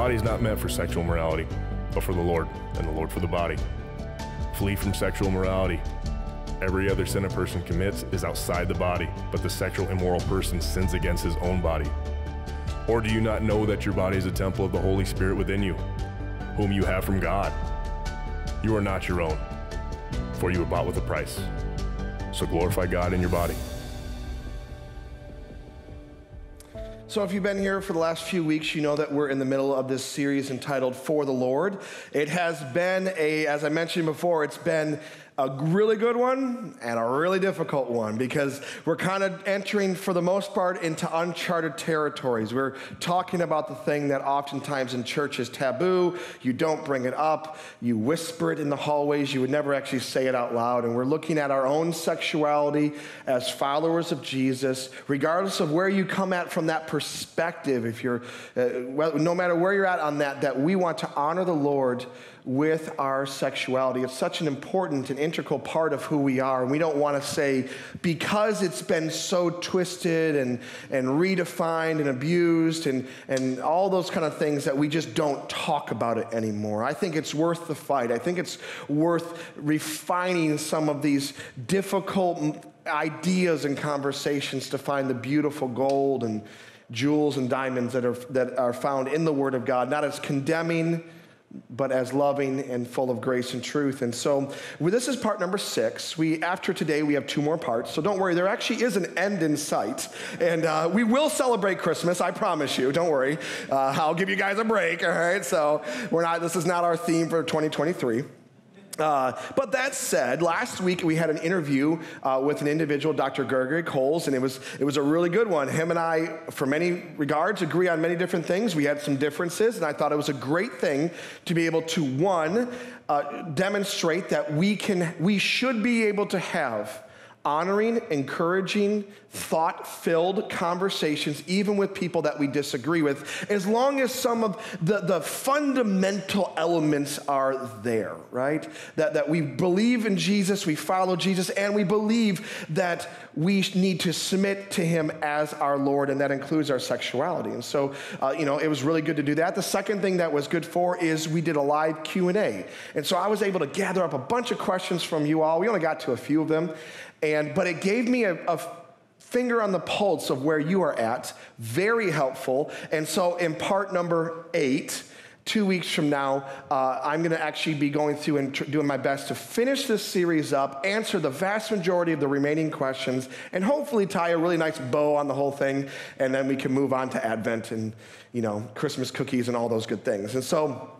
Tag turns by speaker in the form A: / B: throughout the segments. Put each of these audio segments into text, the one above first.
A: body is not meant for sexual morality, but for the Lord, and the Lord for the body. Flee from sexual morality. Every other sin a person commits is outside the body, but the sexual immoral person sins against his own body. Or do you not know that your body is a temple of the Holy Spirit within you, whom you have from God? You are not your own, for you were bought with a price. So glorify God in your body.
B: So, if you've been here for the last few weeks, you know that we're in the middle of this series entitled For the Lord. It has been a, as I mentioned before, it's been a really good one and a really difficult one because we're kind of entering, for the most part, into uncharted territories. We're talking about the thing that oftentimes in church is taboo. You don't bring it up, you whisper it in the hallways, you would never actually say it out loud. And we're looking at our own sexuality as followers of Jesus, regardless of where you come at from that perspective. If you're, uh, well, no matter where you're at on that, that we want to honor the Lord with our sexuality. It's such an important and integral part of who we are. And we don't want to say, because it's been so twisted and, and redefined and abused and, and all those kind of things, that we just don't talk about it anymore. I think it's worth the fight. I think it's worth refining some of these difficult ideas and conversations to find the beautiful gold and jewels and diamonds that are, that are found in the Word of God, not as condemning but as loving and full of grace and truth. And so well, this is part number six. We after today we have two more parts. So don't worry, there actually is an end in sight, and uh, we will celebrate Christmas. I promise you. Don't worry. Uh, I'll give you guys a break. All right. So we're not. This is not our theme for 2023. Uh, but that said, last week we had an interview uh, with an individual, Dr. Gregory Coles, and it was, it was a really good one. Him and I, for many regards, agree on many different things. We had some differences, and I thought it was a great thing to be able to, one, uh, demonstrate that we, can, we should be able to have honoring, encouraging, thought filled conversations, even with people that we disagree with, as long as some of the, the fundamental elements are there, right? That, that we believe in Jesus, we follow Jesus, and we believe that we need to submit to him as our Lord, and that includes our sexuality. And so, uh, you know, it was really good to do that. The second thing that was good for is we did a live Q&A. And so I was able to gather up a bunch of questions from you all. We only got to a few of them. And, but it gave me a, a finger on the pulse of where you are at. Very helpful. And so, in part number eight, two weeks from now, uh, I'm going to actually be going through and tr- doing my best to finish this series up, answer the vast majority of the remaining questions, and hopefully tie a really nice bow on the whole thing, and then we can move on to Advent and you know Christmas cookies and all those good things. And so.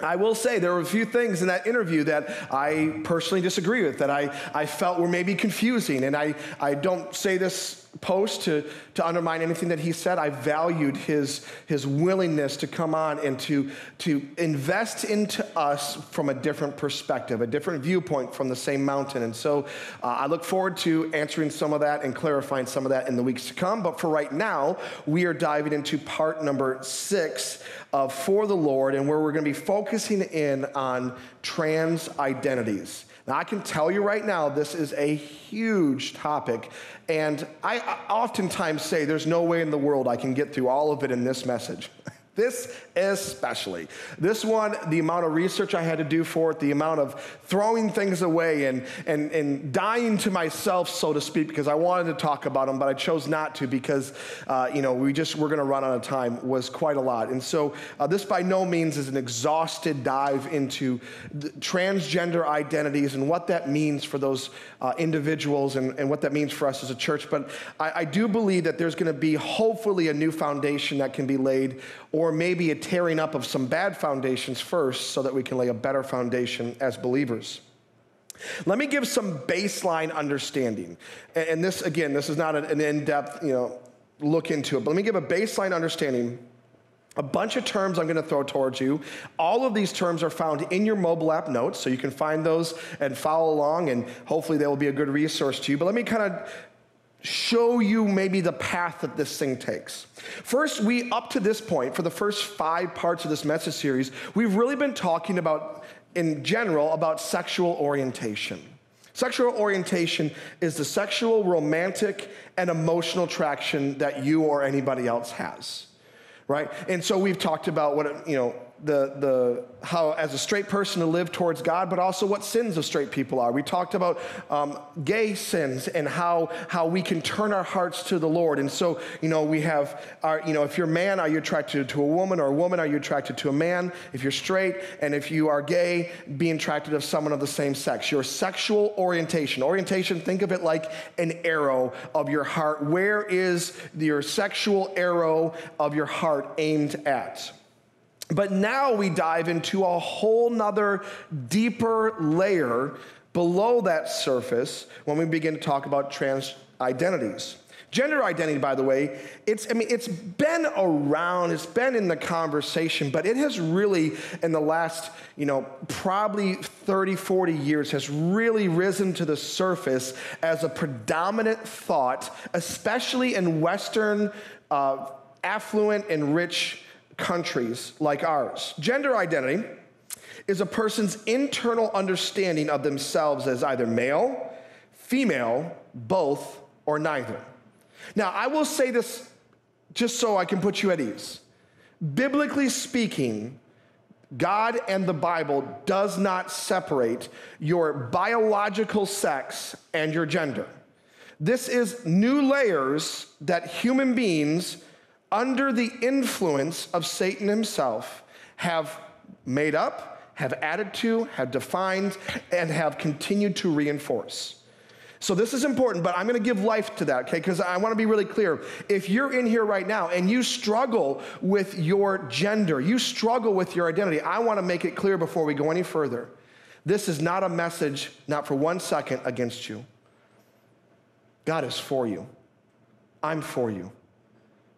B: I will say there were a few things in that interview that I personally disagree with, that I, I felt were maybe confusing. And I, I don't say this post to, to undermine anything that he said. I valued his, his willingness to come on and to, to invest into us from a different perspective, a different viewpoint from the same mountain. And so uh, I look forward to answering some of that and clarifying some of that in the weeks to come. But for right now, we are diving into part number six of For the Lord, and where we're going to be focusing in on trans identities. Now, I can tell you right now, this is a huge topic. And I, oftentimes say there's no way in the world I can get through all of it in this message. This especially. This one, the amount of research I had to do for it, the amount of throwing things away and, and, and dying to myself, so to speak, because I wanted to talk about them, but I chose not to because, uh, you know, we just, we're going to run out of time, was quite a lot. And so uh, this by no means is an exhausted dive into transgender identities and what that means for those uh, individuals and, and what that means for us as a church. But I, I do believe that there's going to be hopefully a new foundation that can be laid or maybe a tearing up of some bad foundations first so that we can lay a better foundation as believers. Let me give some baseline understanding. And this, again, this is not an in depth, you know, look into it, but let me give a baseline understanding a bunch of terms I'm going to throw towards you. All of these terms are found in your mobile app notes, so you can find those and follow along, and hopefully they will be a good resource to you. But let me kind of show you maybe the path that this thing takes. First, we, up to this point, for the first five parts of this message series, we've really been talking about, in general, about sexual orientation. Sexual orientation is the sexual, romantic, and emotional attraction that you or anybody else has. right? And so we've talked about what, you know, the, the, how as a straight person to live towards God, but also what sins of straight people are. We talked about um, gay sins and how, how we can turn our hearts to the Lord. And so, you know, we have our, you know, if you're a man, are you attracted to a woman or a woman, are you attracted to a man? If you're straight, and if you are gay, being attracted to someone of the same sex. Your sexual orientation. Orientation, think of it like an arrow of your heart. Where is your sexual arrow of your heart aimed at? But now we dive into a whole nother deeper layer below that surface when we begin to talk about trans identities. Gender identity, by the way, it's, I mean, it's been around, it's been in the conversation, but it has really, in the last, you know, probably 30, 40 years, has really risen to the surface as a predominant thought, especially in Western, uh, affluent and rich countries like ours. Gender identity is a person's internal understanding of themselves as either male, female, both, or neither. Now, I will say this just so I can put you at ease. Biblically speaking, God and the Bible does not separate your biological sex and your gender. This is new layers that human beings under the influence of Satan himself, have made up, have added to, have defined, and have continued to reinforce. So this is important, but I'm going to give life to that, okay? Because I want to be really clear. If you're in here right now and you struggle with your gender, you struggle with your identity, I want to make it clear before we go any further. This is not a message, not for one second, against you. God is for you. I'm for you.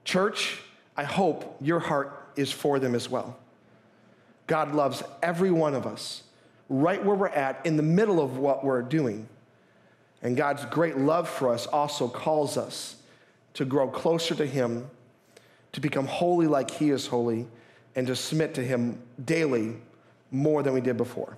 B: Church, I hope your heart is for them as well. God loves every one of us right where we're at in the middle of what we're doing. And God's great love for us also calls us to grow closer to Him, to become holy like He is holy, and to submit to Him daily more than we did before.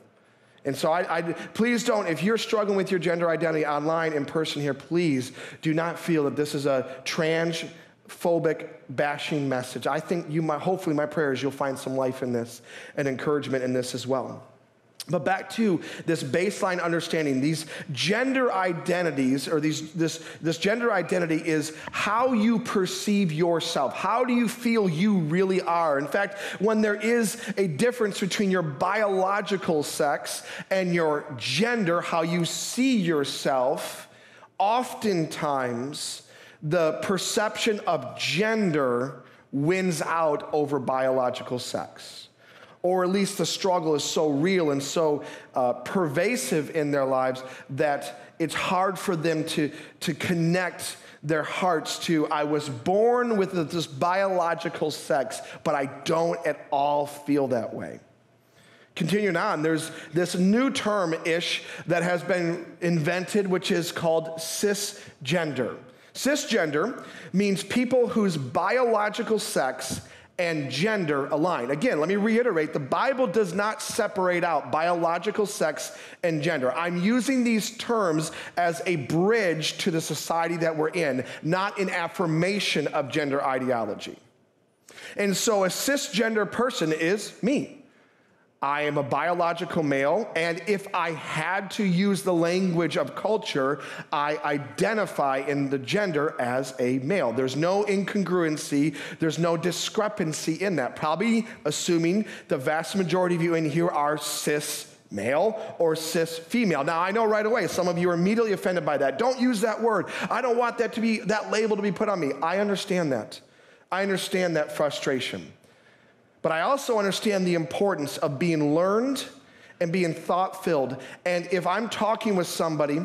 B: And so, I, I, please don't, if you're struggling with your gender identity online, in person here, please do not feel that this is a trans phobic bashing message. I think you might, hopefully, my prayer is you'll find some life in this and encouragement in this as well. But back to this baseline understanding, these gender identities, or these, this, this gender identity is how you perceive yourself. How do you feel you really are? In fact, when there is a difference between your biological sex and your gender, how you see yourself, oftentimes the perception of gender wins out over biological sex. Or at least the struggle is so real and so uh, pervasive in their lives that it's hard for them to, to connect their hearts to I was born with this biological sex, but I don't at all feel that way. Continuing on, there's this new term ish that has been invented, which is called cisgender. Cisgender means people whose biological sex and gender align. Again, let me reiterate the Bible does not separate out biological sex and gender. I'm using these terms as a bridge to the society that we're in, not an affirmation of gender ideology. And so a cisgender person is me. I am a biological male, and if I had to use the language of culture, I identify in the gender as a male. There's no incongruency, there's no discrepancy in that. Probably assuming the vast majority of you in here are cis male or cis female. Now, I know right away some of you are immediately offended by that. Don't use that word. I don't want that to be that label to be put on me. I understand that. I understand that frustration. But I also understand the importance of being learned and being thought filled. And if I'm talking with somebody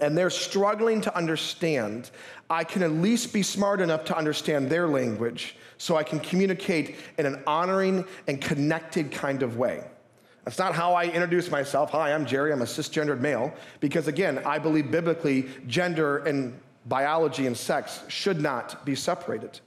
B: and they're struggling to understand, I can at least be smart enough to understand their language so I can communicate in an honoring and connected kind of way. That's not how I introduce myself. Hi, I'm Jerry, I'm a cisgendered male. Because again, I believe biblically, gender and biology and sex should not be separated.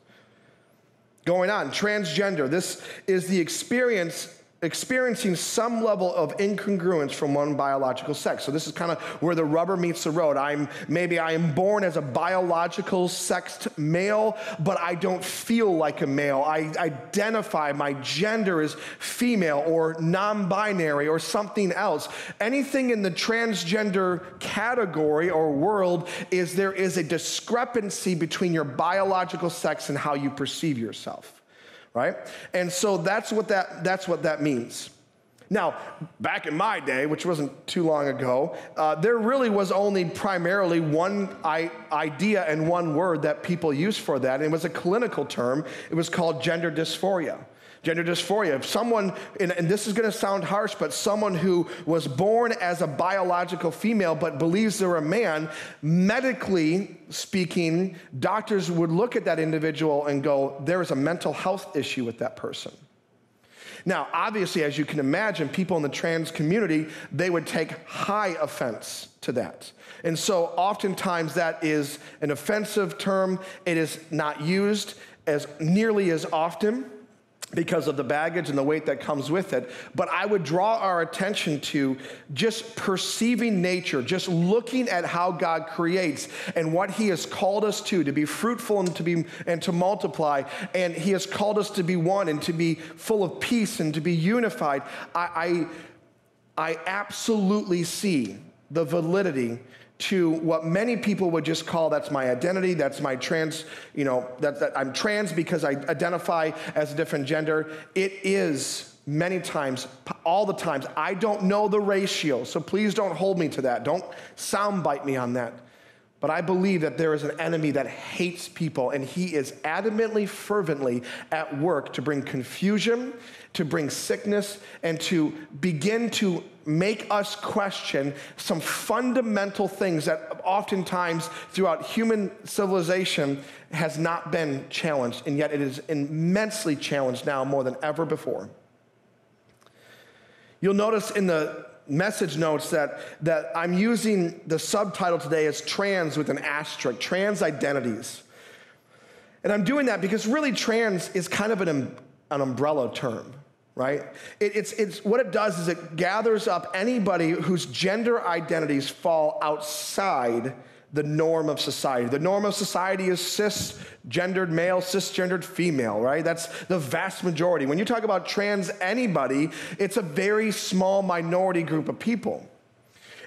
B: Going on, transgender. This is the experience experiencing some level of incongruence from one biological sex. So this is kind of where the rubber meets the road. I'm maybe I am born as a biological sexed male, but I don't feel like a male. I identify my gender as female or non-binary or something else. Anything in the transgender category or world is there is a discrepancy between your biological sex and how you perceive yourself right? And so that's what that, that's what that means. Now, back in my day, which wasn't too long ago, uh, there really was only primarily one I- idea and one word that people used for that, and it was a clinical term. It was called gender dysphoria gender dysphoria. If someone, and, and this is going to sound harsh, but someone who was born as a biological female but believes they're a man, medically speaking, doctors would look at that individual and go, there is a mental health issue with that person. Now, obviously, as you can imagine, people in the trans community, they would take high offense to that. And so oftentimes that is an offensive term. It is not used as nearly as often because of the baggage and the weight that comes with it. But I would draw our attention to just perceiving nature, just looking at how God creates and what He has called us to, to be fruitful and to be and to multiply. And He has called us to be one and to be full of peace and to be unified. I, I, I absolutely see the validity to what many people would just call that's my identity, that's my trans, you know, that, that I'm trans because I identify as a different gender. It is many times, all the times. I don't know the ratio, so please don't hold me to that. Don't soundbite me on that. But I believe that there is an enemy that hates people, and he is adamantly, fervently at work to bring confusion, to bring sickness, and to begin to make us question some fundamental things that oftentimes throughout human civilization has not been challenged, and yet it is immensely challenged now more than ever before. You'll notice in the message notes that, that I'm using the subtitle today as trans with an asterisk, trans identities. And I'm doing that because really trans is kind of an, um, an umbrella term, right? It, it's, it's, what it does is it gathers up anybody whose gender identities fall outside the norm of society. The norm of society is cisgendered male, cisgendered female, right? That's the vast majority. When you talk about trans anybody, it's a very small minority group of people.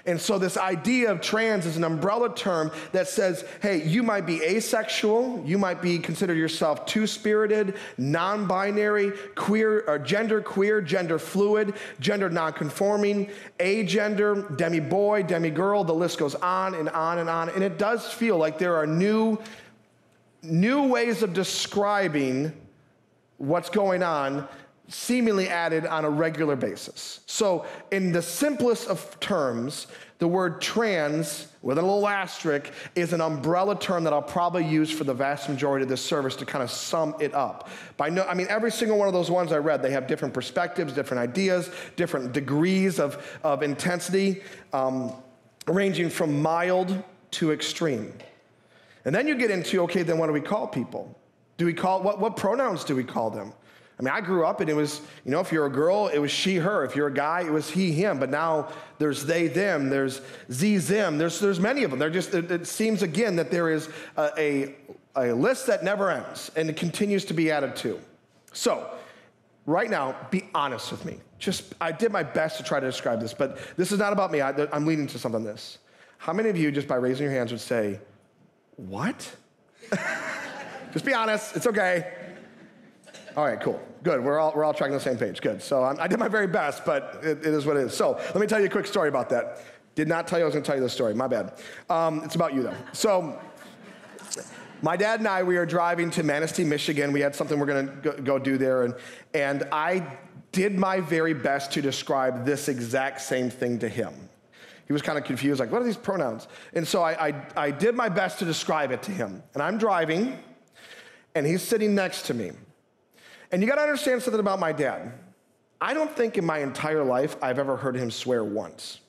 B: And so, this idea of trans is an umbrella term that says, hey, you might be asexual, you might be consider yourself two spirited, non binary, queer, uh, or gender queer, gender fluid, gender non conforming, agender, demi boy, demi girl, the list goes on and on and on. And it does feel like there are new, new ways of describing what's going on seemingly added on a regular basis. So, in the simplest of terms, the word trans with a little asterisk is an umbrella term that I'll probably use for the vast majority of this service to kind of sum it up. By no, I mean, every single one of those ones I read, they have different perspectives, different ideas, different degrees of, of intensity, um, ranging from mild to extreme. And then you get into okay, then what do we call people? Do we call, what, what pronouns do we call them? I mean, I grew up and it was, you know, if you're a girl, it was she, her. If you're a guy, it was he, him. But now there's they, them. There's z, them. There's, there's many of them. They're just, it, it seems again that there is a, a, a list that never ends and it continues to be added to. So, right now, be honest with me. Just, I did my best to try to describe this, but this is not about me. I, I'm leading to something this. How many of you, just by raising your hands, would say, What? just be honest. It's okay. All right, cool. Good. We're all, we're all tracking the same page. Good. So I'm, i did my very best, but it, it is what it is. So let me tell you a quick story about that. Did not tell you I was going to tell you this story. My bad. Um, it's about you, though. So my dad and I, we are driving to Manistee, Michigan. We had something we're going to go, do there. And, and I did my very best to describe this exact same thing to him. He was kind of confused, like, what are these pronouns? And so I, I, I did my best to describe it to him. And I'm driving, and he's sitting next to me. And you got to understand something about my dad. I don't think in my entire life I've ever heard him swear once.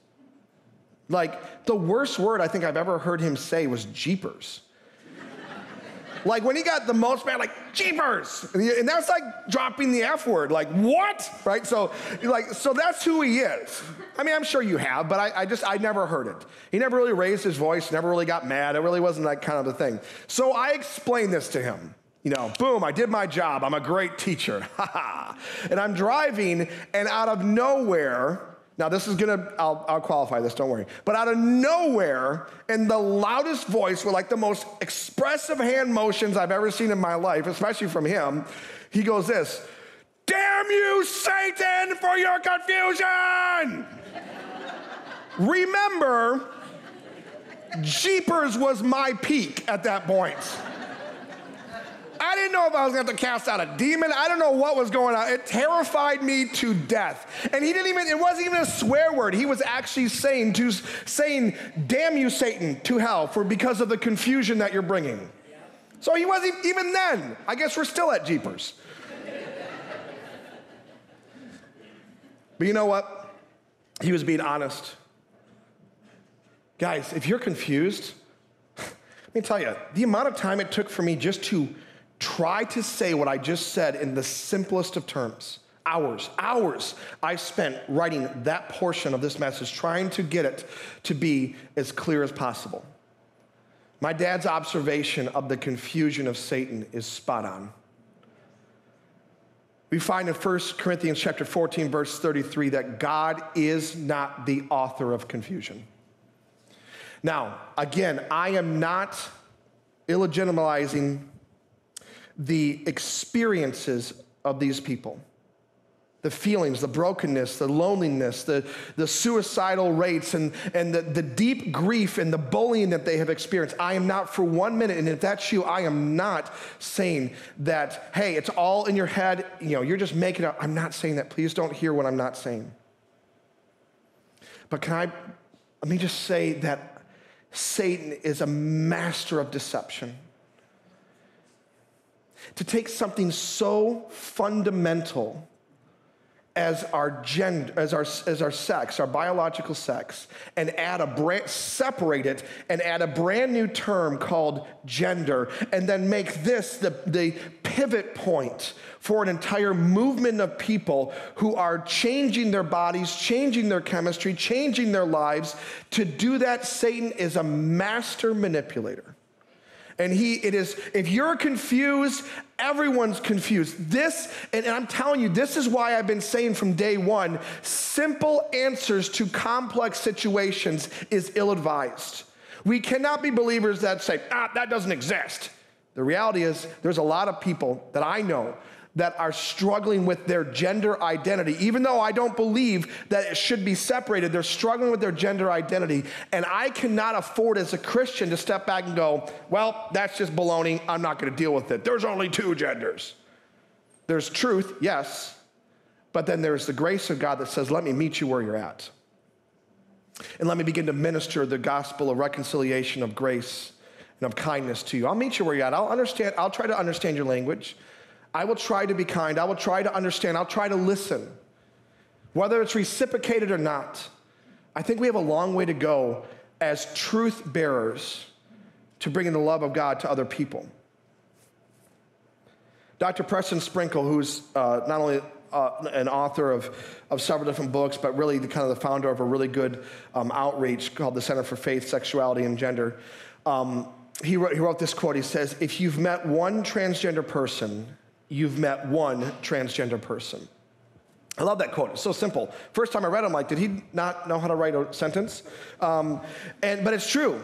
B: Like, the worst word I think I've ever heard him say was jeepers. Like when he got the most mad, like jeepers, and that's like dropping the F word. Like what, right? So, like, so that's who he is. I mean, I'm sure you have, but I, I just I never heard it. He never really raised his voice, never really got mad. It really wasn't that kind of a thing. So I explained this to him. You know, boom, I did my job. I'm a great teacher. and I'm driving, and out of nowhere, now, this is gonna, I'll, I'll, qualify this, don't worry. But out of nowhere, in the loudest voice, with like the most expressive hand motions I've ever seen in my life, especially from him, he goes this Damn you, Satan, for your confusion! Remember, Jeepers was my peak at that point. I didn't know if I was going to have to cast out a demon. I don't know what was going on. It terrified me to death. And he didn't even, it wasn't even a swear word. He was actually saying to saying, damn you, Satan, to hell for because of the confusion that you're bringing. So he wasn't even then. I guess we're still at Jeepers. but you know what? He was being honest. Guys, if you're confused, let me tell you, the amount of time it took for me just to try to say what I just said in the simplest of terms. Hours, hours I spent writing that portion of this message, trying to get it to be as clear as possible. My dad's observation of the confusion of Satan is spot on. We find in 1 Corinthians chapter 14 verse 33 that God is not the author of confusion. Now, again, I am not illegitimizing the experiences of these people the feelings, the brokenness, the loneliness, the, the suicidal rates, and, and the, the deep grief and the bullying that they have experienced. I am not for one minute, and if that's you, I am not saying that, hey, it's all in your head, you know, you're just making up. I'm not saying that. Please don't hear what I'm not saying. But can I, let me just say that Satan is a master of deception to take something so fundamental as our gender, as our, as our sex, our biological sex, and add a brand, separate it and add a brand new term called gender, and then make this the, the pivot point for an entire movement of people who are changing their bodies, changing their chemistry, changing their lives. To do that, Satan is a master manipulator. And he, it is, if you're confused, everyone's confused. This, and I'm telling you, this is why I've been saying from day one simple answers to complex situations is ill advised. We cannot be believers that say, ah, that doesn't exist. The reality is, there's a lot of people that I know that are struggling with their gender identity. Even though I don't believe that it should be separated, they're struggling with their gender identity. And I cannot afford as a Christian to step back and go, well, that's just baloney. I'm not going to deal with it. There's only two genders. There's truth, yes, but then there's the grace of God that says, let me meet you where you're at. And let me begin to minister the gospel of reconciliation, of grace, and of kindness to you. I'll meet you where you're at. I'll understand, I'll try to understand your language. I will try to be kind. I will try to understand. I'll try to listen. Whether it's reciprocated or not, I think we have a long way to go as truth bearers to bringing the love of God to other people. Dr. Preston Sprinkle, who's uh, not only uh, an author of, of several different books, but really the kind of the founder of a really good um, outreach called the Center for Faith, Sexuality, and Gender. Um, he, wrote, he wrote this quote. He says, If you've met one transgender person you've met one transgender person. I love that quote. It's so simple. First time I read it, I'm like, did he not know how to write a sentence? Um, and, but it's true.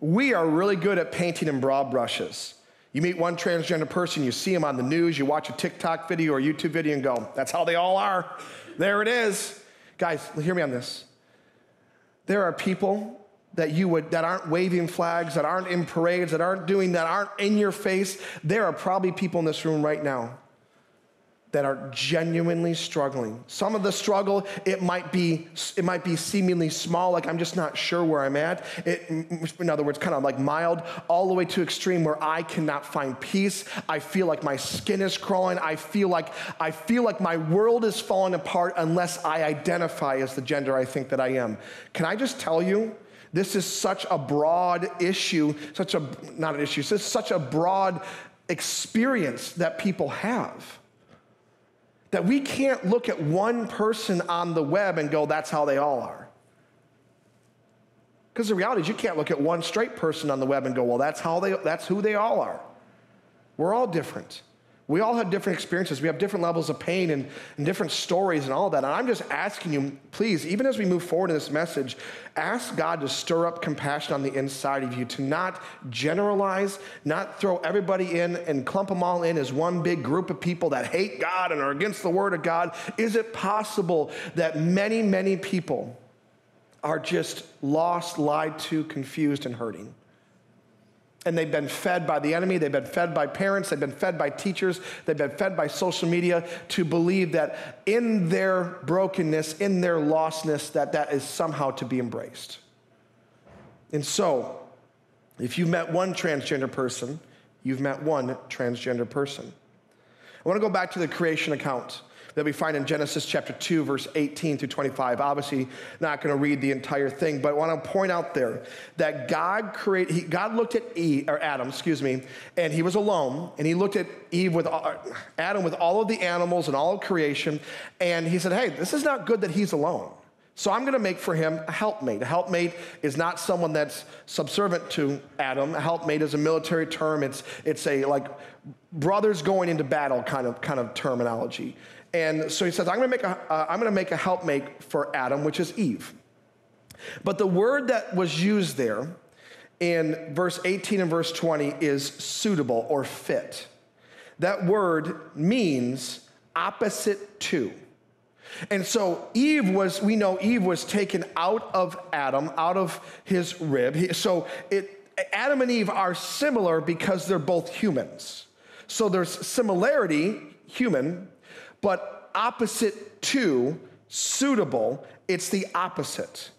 B: We are really good at painting in broad brushes. You meet one transgender person, you see them on the news, you watch a TikTok video or YouTube video and go, that's how they all are. There it is. Guys, hear me on this. There are people that you would that aren't waving flags, that aren't in parades, that aren't doing that aren't in your face. There are probably people in this room right now that are genuinely struggling. Some of the struggle it might be it might be seemingly small like I'm just not sure where I'm at. It, in other words kind of like mild all the way to extreme where I cannot find peace. I feel like my skin is crawling. I feel like I feel like my world is falling apart unless I identify as the gender I think that I am. Can I just tell you This is such a broad issue, such a, not an issue, this is such a broad experience that people have. That we can't look at one person on the web and go, that's how they all are. Because the reality is, you can't look at one straight person on the web and go, well, that's, how they, that's who they all are. We're all different. We all have different experiences. We have different levels of pain and, and, different stories and all that. And I'm just asking you, please, even as we move forward in this message, ask God to stir up compassion on the inside of you, to not generalize, not throw everybody in and clump them all in as one big group of people that hate God and are against the Word of God. Is it possible that many, many people are just lost, lied to, confused, and hurting? And they've been fed by the enemy, they've been fed by parents, they've been fed by teachers, they've been fed by social media to believe that in their brokenness, in their lostness, that that is somehow to be embraced. And so, if you've met one transgender person, you've met one transgender person. I want to go back to the creation account that we find in Genesis chapter 2, verse 18 through 25. Obviously, not going to read the entire thing, but I want to point out there that God created, he, God looked at Eve, or Adam, excuse me, and he was alone, and he looked at Eve with uh, Adam with all of the animals and all of creation, and he said, Hey, this is not good that he's alone. So I'm going to make for him a helpmate. A helpmate is not someone that's subservient to Adam. A helpmate is a military term. It's, it's a like brothers going into battle kind of, kind of terminology. And so he says, I'm going to make a, uh, I'm going to make a helpmate for Adam, which is Eve. But the word that was used there in verse 18 and verse 20 is suitable or fit. That word means opposite to. And so Eve was, we know Eve was taken out of Adam, out of his rib. So it, Adam and Eve are similar because they're both humans. So there's similarity, human, but opposite to, suitable, it's the opposite.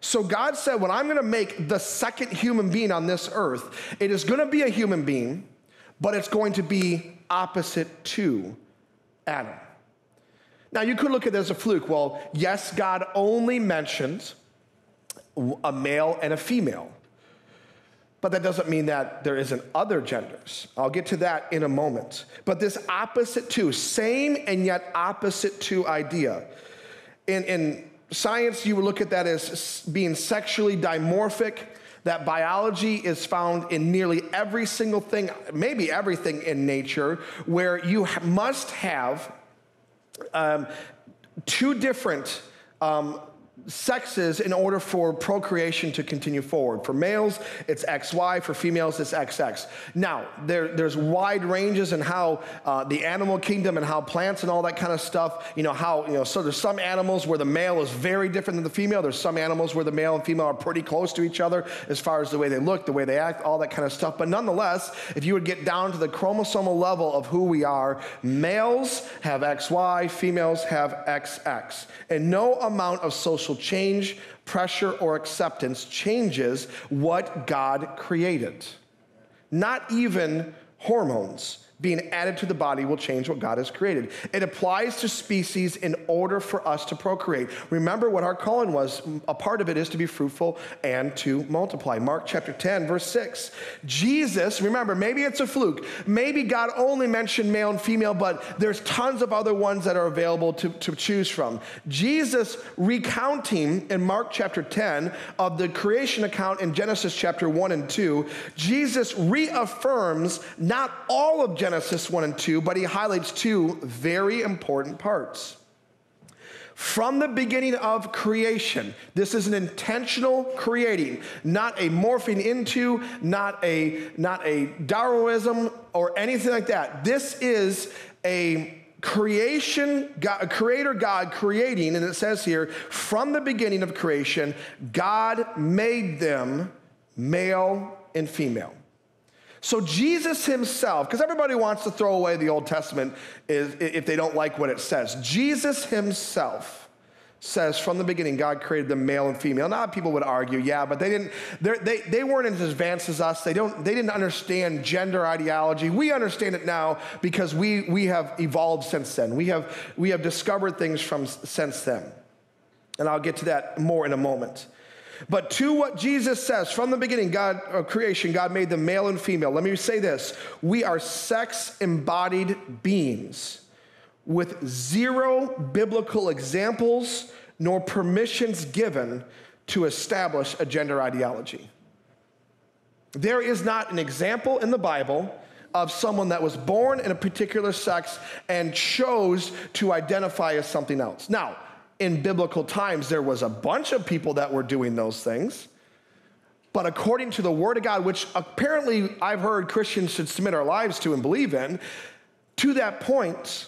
B: So God said, when I'm gonna make the second human being on this earth, it is gonna be a human being, but it's going to be opposite to Adam. Now, you could look at it as a fluke. Well, yes, God only mentions a male and a female. But that doesn't mean that there isn't other genders. I'll get to that in a moment. But this opposite to, same and yet opposite to idea. In, in science, you would look at that as being sexually dimorphic. That biology is found in nearly every single thing, maybe everything in nature, where you must have um, two different um, sexes in order for procreation to continue forward. For males, it's XY. For females, it's XX. Now, there, there's wide ranges in how uh, the animal kingdom and how plants and all that kind of stuff, you know, how, you know, so there's some animals where the male is very different than the female. There's some animals where the male and female are pretty close to each other as far as the way they look, the way they act, all that kind of stuff. But nonetheless, if you would get down to the chromosomal level of who we are, males have XY, females have XX. And no amount of social change, pressure, or acceptance changes what God created. Not even hormones being added to the body will change what God has created. It applies to species in order for us to procreate. Remember what our calling was. A part of it is to be fruitful and to multiply. Mark chapter 10, verse 6. Jesus, remember, maybe it's a fluke. Maybe God only mentioned male and female, but there's tons of other ones that are available to, to choose from. Jesus recounting in Mark chapter 10 of the creation account in Genesis chapter 1 and 2, Jesus reaffirms not all of Genesis Genesis 1 and 2, but he highlights two very important parts. From the beginning of creation, this is an intentional creating, not a morphing into, not a, not a Darwinism or anything like that. This is a creation, God, a creator God creating, and it says here, from the beginning of creation, God made them male and female. So Jesus himself, because everybody wants to throw away the Old Testament if they don't like what it says. Jesus himself says from the beginning God created them male and female. Now people would argue, yeah, but they didn't. They they weren't as advanced as us. They don't. They didn't understand gender ideology. We understand it now because we we have evolved since then. We have we have discovered things from since then, and I'll get to that more in a moment. But to what Jesus says from the beginning, God uh, creation, God made them male and female. Let me say this we are sex embodied beings with zero biblical examples nor permissions given to establish a gender ideology. There is not an example in the Bible of someone that was born in a particular sex and chose to identify as something else. Now, in biblical times, there was a bunch of people that were doing those things. But according to the Word of God, which apparently I've heard Christians should submit our lives to and believe in, to that point,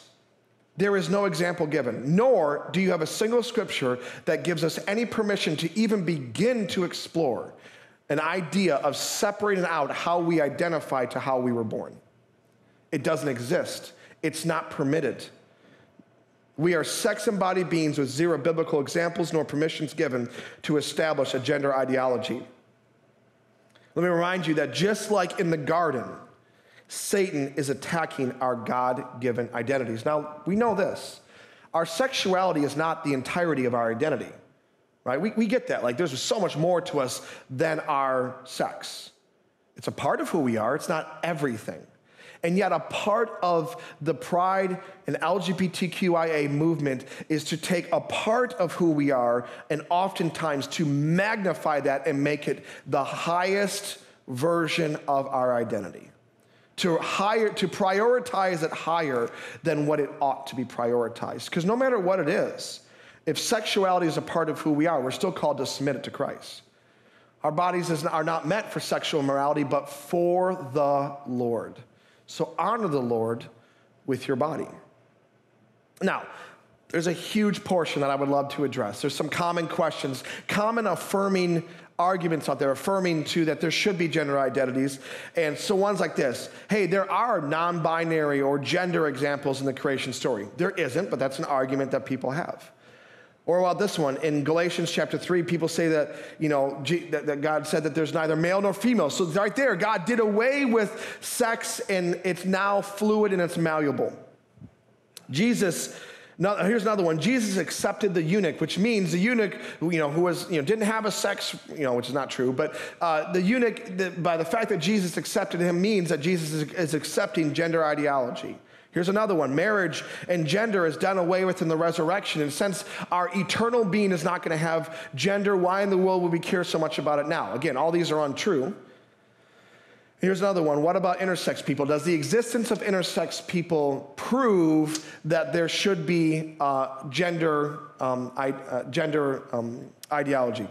B: there is no example given, nor do you have a single scripture that gives us any permission to even begin to explore an idea of separating out how we identify to how we were born. It doesn't exist, it's not permitted. We are sex embodied beings with zero biblical examples nor permissions given to establish a gender ideology. Let me remind you that just like in the garden, Satan is attacking our God given identities. Now, we know this our sexuality is not the entirety of our identity right? We, we get that. Like, there's so much more to us than our sex. It's a part of who we are, it's not everything. And yet, a part of the pride and LGBTQIA movement is to take a part of who we are and oftentimes to magnify that and make it the highest version of our identity. To, higher, to prioritize it higher than what it ought to be prioritized. Because no matter what it is, if sexuality is a part of who we are, we're still called to submit it to Christ. Our bodies are not meant for sexual morality, but for the Lord. So honor the Lord with your body. Now, there's a huge portion that I would love to address. There's some common questions, common affirming arguments out there, affirming too that there should be gender identities. And so ones like this hey, there are non binary or gender examples in the creation story. There isn't, but that's an argument that people have. Or about this one in Galatians chapter 3, people say that, you know, G, that, that, God said that there's neither male nor female. So right there, God did away with sex and it's now fluid and it's malleable. Jesus, now here's another one. Jesus accepted the eunuch, which means the eunuch, you know, who was, you know, didn't have a sex, you know, which is not true, but uh, the eunuch, the, by the fact that Jesus accepted him, means that Jesus is, is accepting gender ideology. Here's another one marriage and gender is done away with in the resurrection. And since our eternal being is not going to have gender, why in the world would we care so much about it now? Again, all these are untrue. Here's another one. What about intersex people? Does the existence of intersex people prove that there should be uh, gender, um, I, uh, gender um, ideology?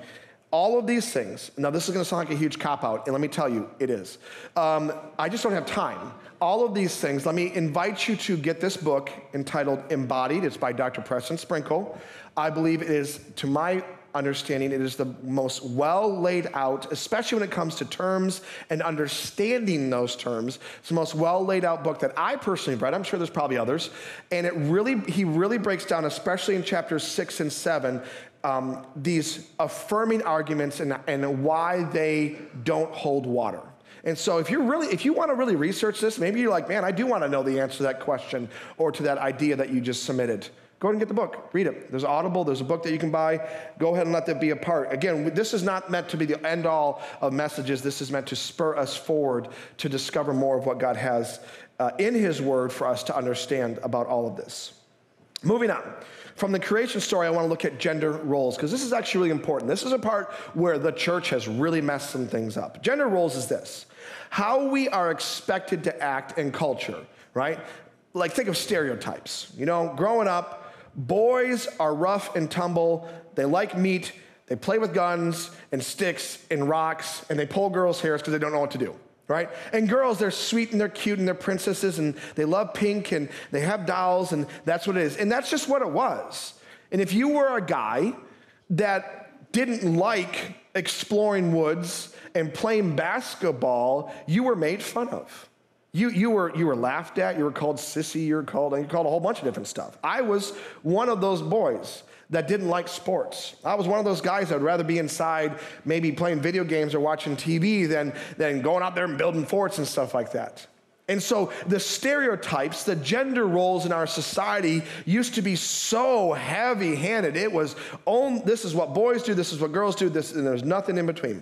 B: All of these things, now this is going to sound like a huge cop out, and let me tell you, it is. Um, I just don't have time all of these things, let me invite you to get this book entitled Embodied. It's by Dr. Preston Sprinkle. I believe it is, to my understanding, it is the most well laid out, especially when it comes to terms and understanding those terms. It's the most well laid out book that I personally read. I'm sure there's probably others. And it really, he really breaks down, especially in chapters six and seven, um, these affirming arguments and, and why they don't hold water. And so if you're really, if you want to really research this, maybe you're like, man, I do want to know the answer to that question or to that idea that you just submitted. Go ahead and get the book. Read it. There's Audible. There's a book that you can buy. Go ahead and let that be a part. Again, this is not meant to be the end all of messages. This is meant to spur us forward to discover more of what God has uh, in His Word for us to understand about all of this. Moving on. From the creation story, I want to look at gender roles because this is actually really important. This is a part where the church has really messed some things up. Gender roles is this how we are expected to act in culture, right? Like, think of stereotypes. You know, growing up, boys are rough and tumble, they like meat, they play with guns and sticks and rocks, and they pull girls' hairs because they don't know what to do right? And girls, they're sweet and they're cute and they're princesses and they love pink and they have dolls and that's what it is. And that's just what it was. And if you were a guy that didn't like exploring woods and playing basketball, you were made fun of. You, you, were, you were laughed at, you were called sissy, you were called, and you were called a whole bunch of different stuff. I was one of those boys that didn't like sports. I was one of those guys that would rather be inside, maybe playing video games or watching TV than, than going out there and building forts and stuff like that. And so the stereotypes, the gender roles in our society used to be so heavy handed. It was, oh, this is what boys do, this is what girls do, this, and there's nothing in between.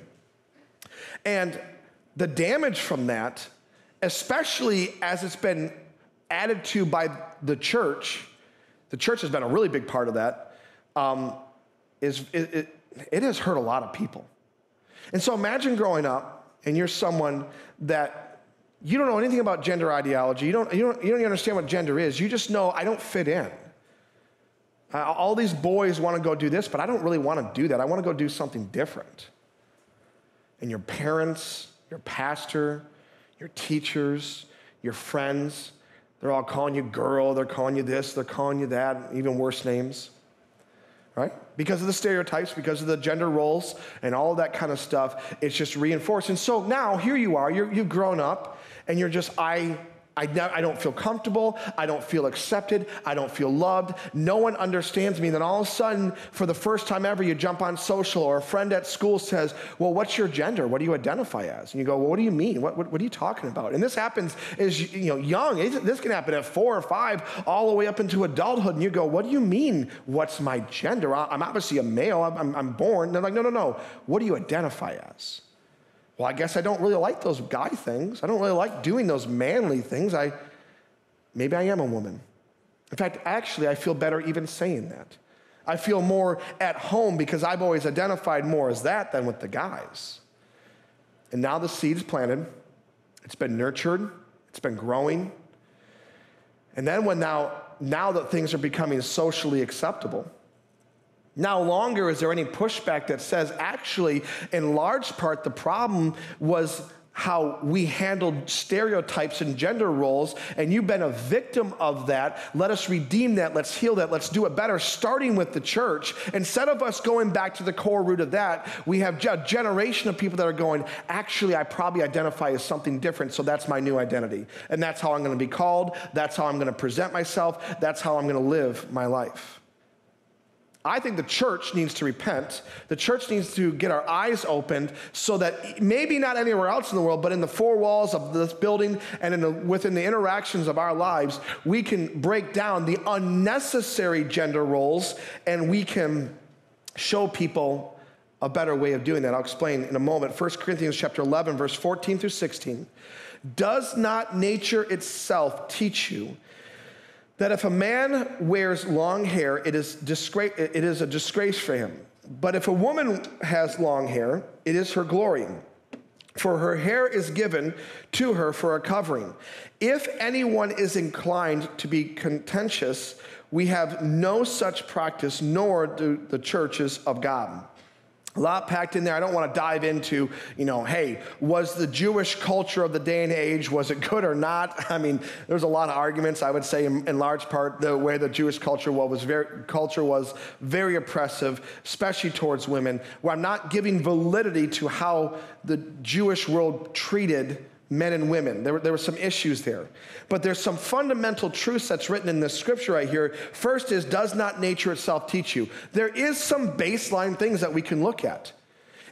B: And the damage from that, especially as it's been added to by the church, the church has been a really big part of that. Um, is it, it, it has hurt a lot of people. And so imagine growing up and you're someone that you don't know anything about gender ideology. You don't, you don't, you don't understand what gender is. You just know I don't fit in. Uh, all these boys want to go do this, but I don't really want to do that. I want to go do something different. And your parents, your pastor, your teachers, your friends, they're all calling you girl, they're calling you this, they're calling you that, even worse names. Right? Because of the stereotypes, because of the gender roles, and all that kind of stuff, it's just reinforced. And so now here you are, you have grown up, and you're just, I, I, I, don't feel comfortable. I don't feel accepted. I don't feel loved. No one understands me. Then all of a sudden, for the first time ever, you jump on social or a friend at school says, Well, what's your gender? What do you identify as? And you go, Well, what do you mean? What, what, what are you talking about? And this happens as you know, young. This can happen at four or five, all the way up into adulthood. And you go, What do you mean? What's my gender? I'm obviously a male. I'm, I'm born. And they're like, No, no, no. What do you identify as? Well, I guess I don't really like those guy things. I don't really like doing those manly things. I maybe I am a woman. In fact, actually, I feel better even saying that. I feel more at home because I've always identified more as that than with the guys. And now the seed's planted, it's been nurtured, it's been growing. And then when now, now that things are becoming socially acceptable, no longer is there any pushback that says, actually, in large part, the problem was how we handled stereotypes and gender roles, and you've been a victim of that. Let us redeem that. Let's heal that. Let's do it better, starting with the church. Instead of us going back to the core root of that, we have a generation of people that are going, actually, I probably identify as something different, so that's my new identity. And that's how I'm going to be called. That's how I'm going to present myself. That's how I'm going to live my life. I think the church needs to repent. The church needs to get our eyes opened so that maybe not anywhere else in the world, but in the four walls of this building and the, within the interactions of our lives, we can break down the unnecessary gender roles and we can show people a better way of doing that. I'll explain in a moment. 1 Corinthians chapter 11 verse 14 through 16. Does not nature itself teach you that if a man wears long hair, it is, disgrace, it is a disgrace for him. But if a woman has long hair, it is her glory. For her hair is given to her for a covering. If anyone is inclined to be contentious, we have no such practice, nor do the churches of God. A lot packed in there. I don't want to dive into, you know, hey, was the Jewish culture of the day and age, was it good or not? I mean, there's a lot of arguments, I would say, in, in large part, the way the Jewish culture was, very, culture was very oppressive, especially towards women, where I'm not giving validity to how the Jewish world treated men and women. There were, there were some issues there. But there's some fundamental truths that's written in this scripture right here. First is, does not nature itself teach you? There is some baseline things that we can look at.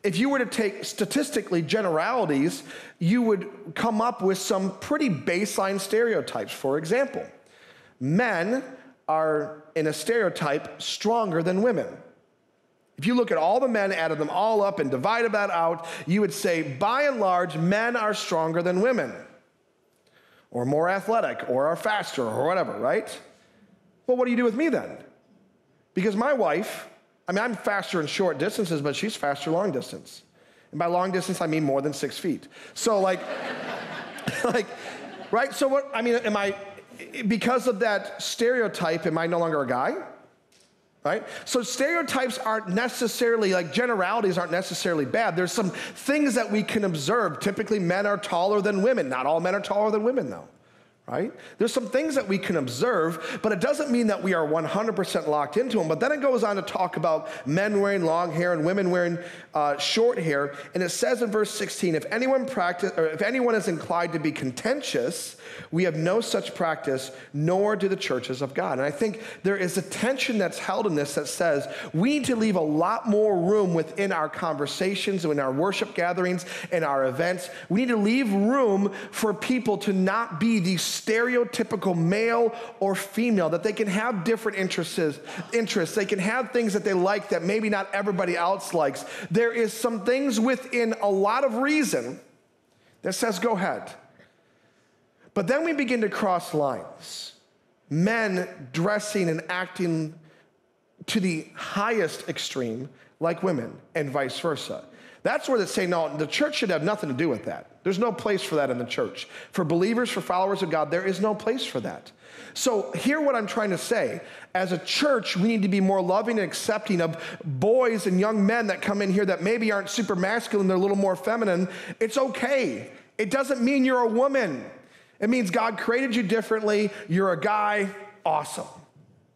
B: If you were to take statistically generalities, you would come up with some pretty baseline stereotypes. For example, men are, in a stereotype, stronger than women. If you look at all the men, added them all up, and divided that out, you would say, by and large, men are stronger than women, or more athletic, or are faster, or whatever, right? Well, what do you do with me then? Because my wife, I mean, I'm faster in short distances, but she's faster long distance. And by long distance, I mean more than six feet. So, like, like, right? So, what, I mean, am I, because of that stereotype, am I no longer a guy? Right? So stereotypes aren't necessarily, like generalities aren't necessarily bad. There's some things that we can observe. Typically, men are taller than women. Not all men are taller than women, though, right? There's some things that we can observe, but it doesn't mean that we are 100% locked into them. But then it goes on to talk about men wearing long hair and women wearing uh, short hair, and it says in verse 16, if anyone practice, or if anyone is inclined to be contentious, we have no such practice, nor do the churches of God. And I think there is a tension that's held in this that says we need to leave a lot more room within our conversations, in our worship gatherings, in our events. We need to leave room for people to not be these stereotypical male or female, that they can have different interests, interests. They can have things that they like that maybe not everybody else likes. There is some things within a lot of reason that says, go ahead. But then we begin to cross lines. Men dressing and acting to the highest extreme like women, and vice versa. That's where they say, no, the church should have nothing to do with that. There's no place for that in the church. For believers, for followers of God, there is no place for that. So, hear what I'm trying to say. As a church, we need to be more loving and accepting of boys and young men that come in here that maybe aren't super masculine, they're a little more feminine. It's okay. It doesn't mean you're a woman, it means God created you differently. You're a guy, awesome.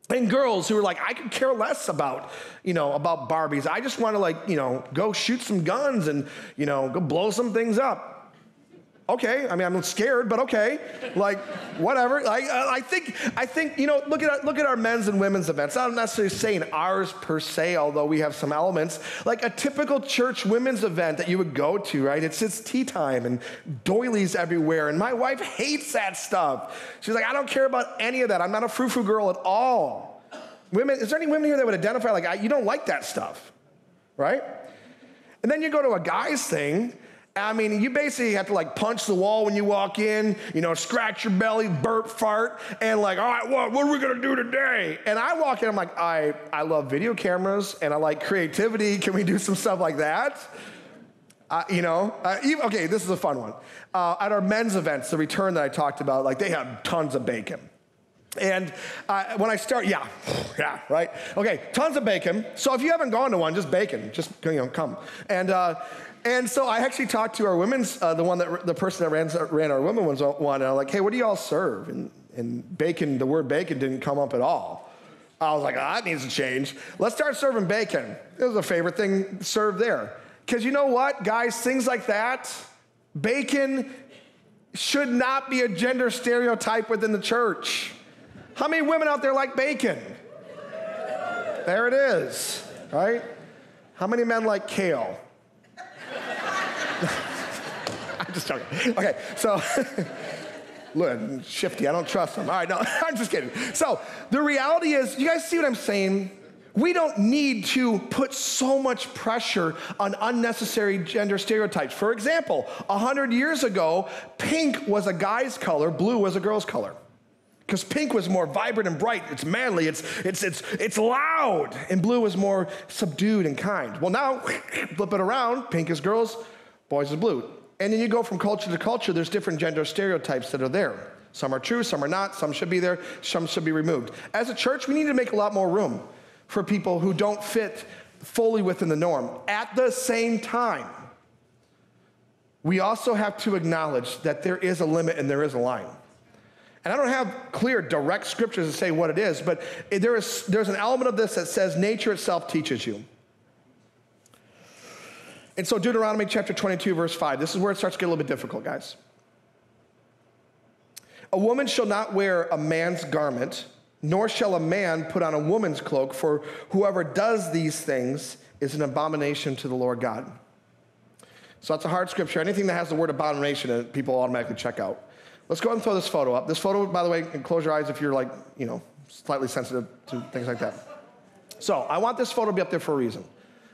B: And girls who are like i could care less about you know about barbies. I just want to like you know go shoot some guns and you know go blow some things up okay i mean i'm scared but okay. Like whatever. Like i think i think you know look at look at our men's and women's events. I'm not necessarily saying ours per se although we have some elements. Like a typical church women's event that you would go to right? It's it's tea time and doilies everywhere. And my wife hates that stuff. She's like i don't care about any of that. I'm not a frou-frou girl at all. Women is there any women here that would identify like you don't like that stuff right? And then you go to a guy's thing I mean, you basically have to like punch the wall when you walk in, you know, scratch your belly, burp, fart, and like, all right, what, what are we gonna do today? And I walk in, I'm like, I, I love video cameras and I like creativity. Can we do some stuff like that? Uh, you know, uh, even, okay, this is a fun one. Uh, at our men's events, the return that I talked about, like they have tons of bacon. And uh, when I start, yeah, yeah, right? Okay, tons of bacon. So if you haven't gone to one, just bacon, just you know, come. And uh, and so I actually talked to our women's, uh, the one that the person that ran, ran our women's one, and I'm like, hey, what do y'all serve? And, and bacon, the word bacon didn't come up at all. I was like, oh, that needs to change. Let's start serving bacon. It was a favorite thing served there. Because you know what, guys, things like that, bacon should not be a gender stereotype within the church. How many women out there like bacon? There it is, right? How many men like kale? I'm just joking. Okay, so look, shifty. I don't trust him. All right, no, I'm just kidding. So the reality is, you guys see what I'm saying? We don't need to put so much pressure on unnecessary gender stereotypes. For example, 100 years ago, pink was a guy's color, blue was a girl's color. Because pink was more vibrant and bright, it's manly, it's, it's, it's, it's loud, and blue was more subdued and kind. Well, now, flip it around, pink is girls, boys is blue. And then you go from culture to culture, there's different gender stereotypes that are there. Some are true, some are not, some should be there, some should be removed. As a church, we need to make a lot more room for people who don't fit fully within the norm. At the same time, we also have to acknowledge that there is a limit and there is a line. And I don't have clear, direct scriptures to say what it is, but there is, there's an element of this that says nature itself teaches you. And so, Deuteronomy chapter 22, verse 5, this is where it starts to get a little bit difficult, guys. A woman shall not wear a man's garment, nor shall a man put on a woman's cloak, for whoever does these things is an abomination to the Lord God. So that's a hard scripture. Anything that has the word abomination people automatically check out. Let's go ahead and throw this photo up. This photo, by the way, close your eyes if you're like, you know, slightly sensitive to things like that. So I want this photo to be up there for a reason.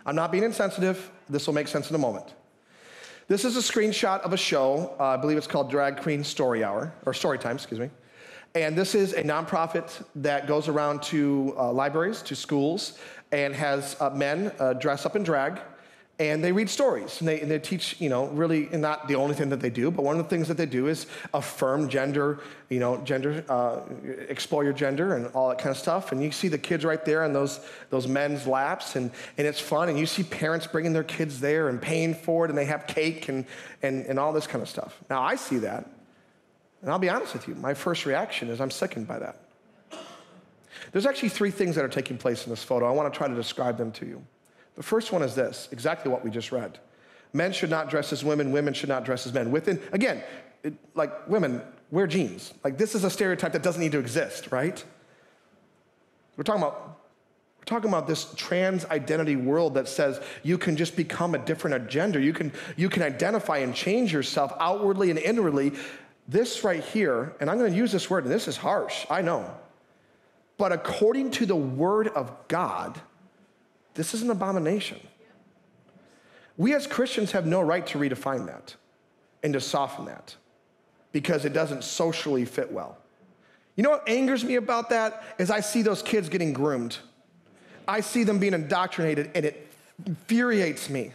B: I'm not being insensitive. This will make sense in a moment. This is a screenshot of a show. Uh, I believe it's called Drag Queen Story Hour, or Story Time, excuse me. And this is a nonprofit that goes around to uh, libraries, to schools, and has uh, men uh, dress up in drag and they read stories and they, they, teach you know really not the only thing that they do but one of the things that they do is affirm gender you know gender uh, explore your gender and all that kind of stuff and you see the kids right there on those those men's laps and, and it's fun and you see parents bringing their kids there and paying for it and they have cake and, and, and all this kind of stuff now i see that And I'll be honest with you, my first reaction is I'm sickened by that. There's actually three things that are taking place in this photo. I want to try to describe them to you. The first one is this exactly what we just read. Men should not dress as women, women should not dress as men. Within, again, it, like women wear jeans. Like this is a stereotype that doesn't need to exist, right? We're talking about we're talking about this trans identity world that says you can just become a different gender. You can, you can identify and change yourself outwardly and inwardly. This right here, and I'm going to use this word, and this is harsh, I know. But according to the word of God, this is an abomination. We as Christians have no right to redefine that and to soften that because it doesn't socially fit well. You know what angers me about that is I see those kids getting groomed. I see them being indoctrinated and it infuriates me.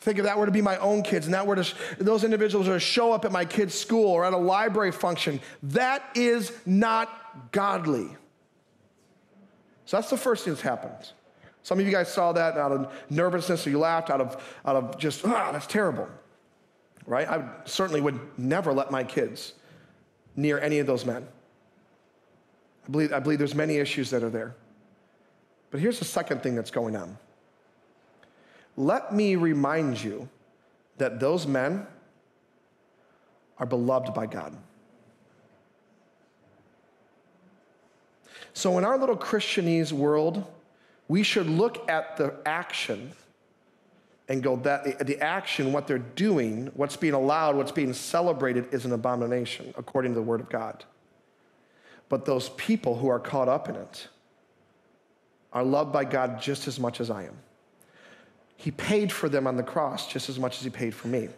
B: Think if that were to be my own kids and that were to, those individuals were to show up at my kid's school or at a library function, that is not godly. So that's the first thing that's happened. Some of you guys saw that out of nervousness or you laughed out of, out of just, ah, that's terrible. Right? I certainly would never let my kids near any of those men. I believe, I believe there's many issues that are there. But here's the second thing that's going on. Let me remind you that those men are beloved by God. So, in our little Christianese world, we should look at the action and go that the action, what they're doing, what's being allowed, what's being celebrated is an abomination according to the Word of God. But those people who are caught up in it, are loved by God just as much as I am. He paid for them on the cross just as much as He paid for me.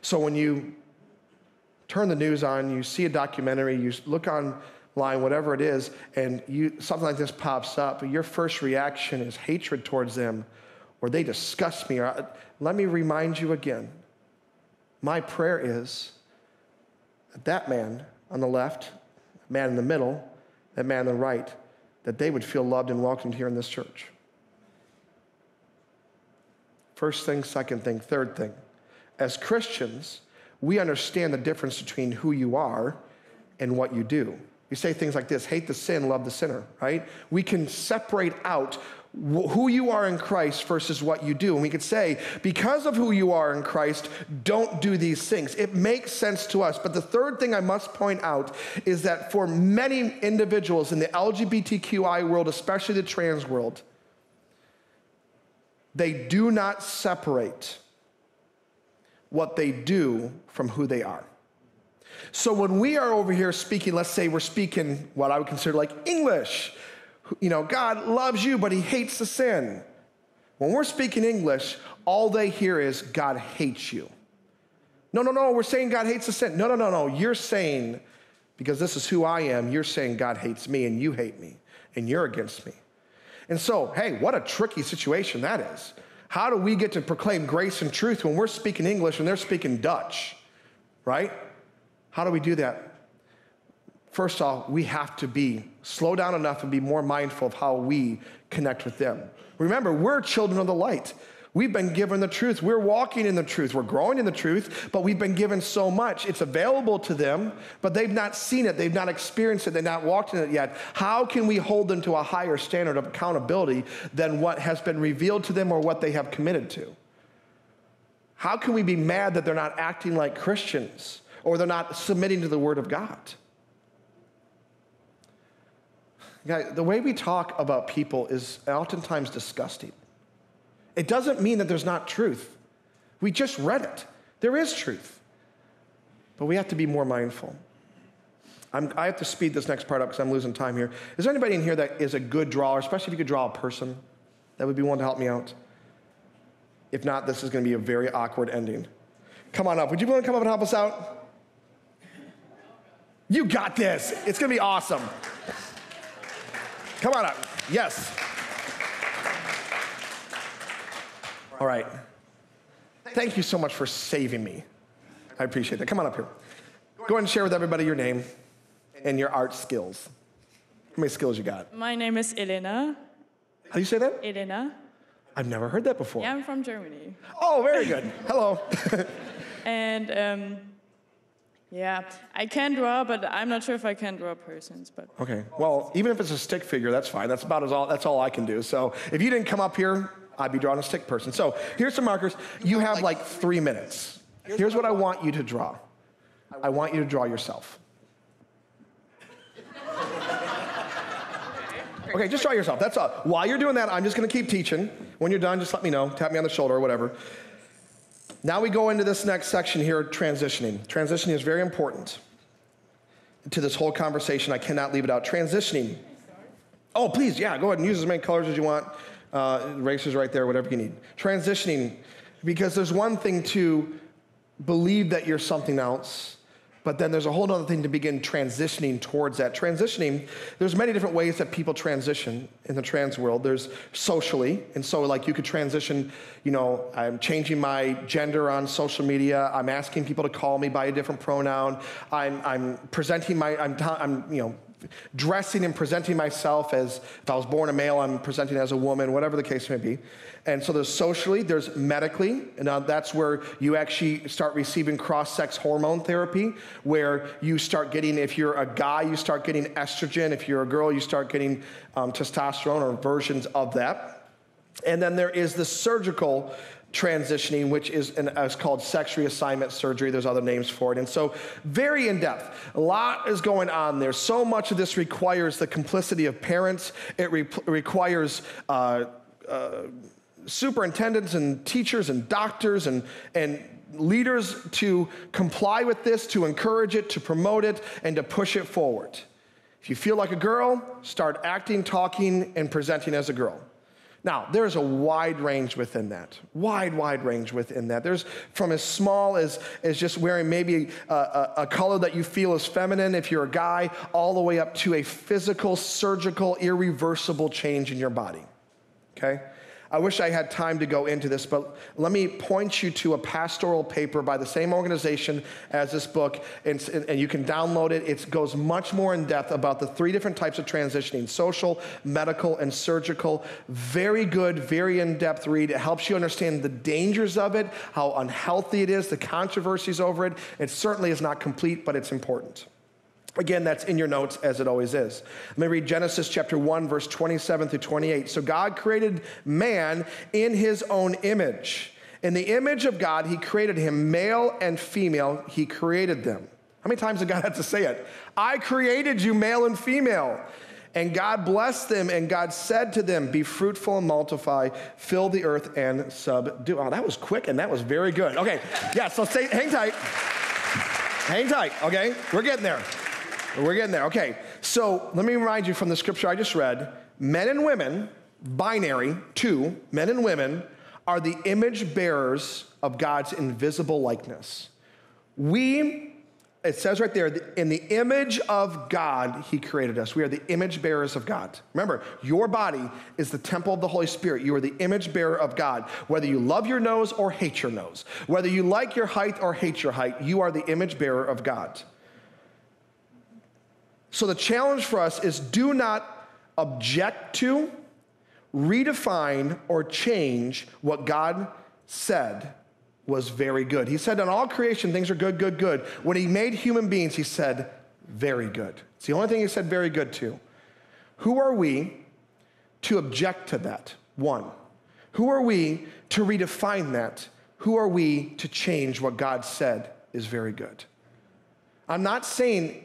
B: So when you turn the news on, you see a documentary, you look online, whatever it is, and you, something like this pops up, your first reaction is hatred towards them, or they disgust me. Or, uh, let me remind you again my prayer is that that man on the left, man in the middle, that man on the right, that they would feel loved and welcomed here in this church. First thing, second thing, third thing. As Christians, we understand the difference between who you are and what you do. We say things like this hate the sin, love the sinner, right? We can separate out who you are in Christ versus what you do. And we could say, because of who you are in Christ, don't do these things. It makes sense to us. But the third thing I must point out is that for many individuals in the LGBTQI world, especially the trans world, they do not separate what they do from who they are. So when we are over here speaking, let's say we're speaking what I would consider like English you know, God loves you, but he hates the sin. When we're speaking English, all they hear is God hates you. No, no, no, we're saying God hates the sin. No, no, no, no. You're saying, because this is who I am, you're saying God hates me and you hate me and you're against me. And so, hey, what a tricky situation that is. How do we get to proclaim grace and truth when we're speaking English and they're speaking Dutch, right? How do we do that? First off, we have to be slow down enough and be more mindful of how we connect with them. Remember, we're children of the light. We've been given the truth. We're walking in the truth. We're growing in the truth, but we've been given so much. It's available to them, but they've not seen it. They've not experienced it. They've not walked in it yet. How can we hold them to a higher standard of accountability than what has been revealed to them or what they have committed to? How can we be mad that they're not acting like Christians or they're not submitting to the Word of God? the way we talk about people is oftentimes disgusting. It doesn't mean that there's not truth. We just read it. There is truth. But we have to be more mindful. I'm, i have to speed this next part up because I'm losing time here. Is there anybody in here that is a good drawer, especially if you could draw a person? That would be one to help me out. If not, this is going to be a very awkward ending. Come on up. Would you want to come up and help us out? You got this. It's going to be awesome. Come on up. Yes. All right. Thank you so much for saving me. I appreciate that. Come on up here. Go ahead and share with everybody your name and your art skills. How many skills you got?
C: My name is Elena.
B: How do you say that?
C: Elena.
B: I've never heard that before.
C: Yeah, I'm from Germany.
B: Oh, very good. Hello.
C: and um, Yeah, I can draw, but I'm not sure if I can draw persons. But
B: Okay. Well, even if it's a stick figure, that's fine. That's about as all. That's all I can do. So if you didn't come up here, I'd be drawing a stick person. So here's some markers. You have like three minutes. Here's what I want you to draw. I want you to draw yourself. Okay, just draw yourself. That's all. While you're doing that, I'm just going to keep teaching. When you're done, just let me know. Tap me on the shoulder or whatever. Now we go into this next section here transitioning. Transitioning is very important to this whole conversation. I cannot leave it out. Transitioning. Oh, please, yeah, go ahead and use as many colors as you want. Uh, erasers right there, whatever you need. Transitioning, because there's one thing to believe that you're something else, but then there's a whole other thing to begin transitioning towards that. Transitioning, there's many different ways that people transition in the trans world. There's socially, and so like you could transition, you know, I'm changing my gender on social media. I'm asking people to call me by a different pronoun. I'm, I'm presenting my, I'm, I'm, you know, dressing and presenting myself as if I was born a male, I'm presenting as a woman, whatever the case may be. And so there's socially, there's medically, and now that's where you actually start receiving cross-sex hormone therapy, where you start getting, if you're a guy, you start getting estrogen. If you're a girl, you start getting um, testosterone or versions of that. And then there is the surgical transitioning, which is, an, is called sex reassignment surgery. There's other names for it. And so, very in depth. A lot is going on there. So much of this requires the complicity of parents, it re- requires uh, uh, superintendents and teachers and doctors and, and leaders to comply with this, to encourage it, to promote it, and to push it forward. If you feel like a girl, start acting, talking, and presenting as a girl. Now, there's a wide range within that. Wide, wide range within that. There's from as small as, as just wearing maybe a, a, a, color that you feel is feminine if you're a guy, all the way up to a physical, surgical, irreversible change in your body. Okay? I wish I had time to go into this, but let me point you to a pastoral paper by the same organization as this book, and, and, you can download it. It goes much more in depth about the three different types of transitioning social, medical, and surgical. Very good, very in depth read. It helps you understand the dangers of it, how unhealthy it is, the controversies over it. It certainly is not complete, but it's important. Again, that's in your notes as it always is. Let me read Genesis chapter 1, verse 27 through 28. So God created man in his own image. In the image of God, he created him, male and female, he created them. How many times did God have to say it? I created you, male and female. And God blessed them, and God said to them, Be fruitful and multiply, fill the earth and subdue. Oh, that was quick and that was very good. Okay, yeah, so stay, hang tight. hang tight, okay? We're getting there. We're getting there. Okay. So let me remind you from the scripture I just read men and women, binary, two, men and women, are the image bearers of God's invisible likeness. We, it says right there, in the image of God, He created us. We are the image bearers of God. Remember, your body is the temple of the Holy Spirit. You are the image bearer of God. Whether you love your nose or hate your nose, whether you like your height or hate your height, you are the image bearer of God. So the challenge for us is do not object to, redefine, or change what God said was very good. He said, in all creation, things are good, good, good. When he made human beings, he said, very good. It's the only thing he said very good to. Who are we to object to that? One. Who are we to redefine that? Who are we to change what God said is very good? I'm not saying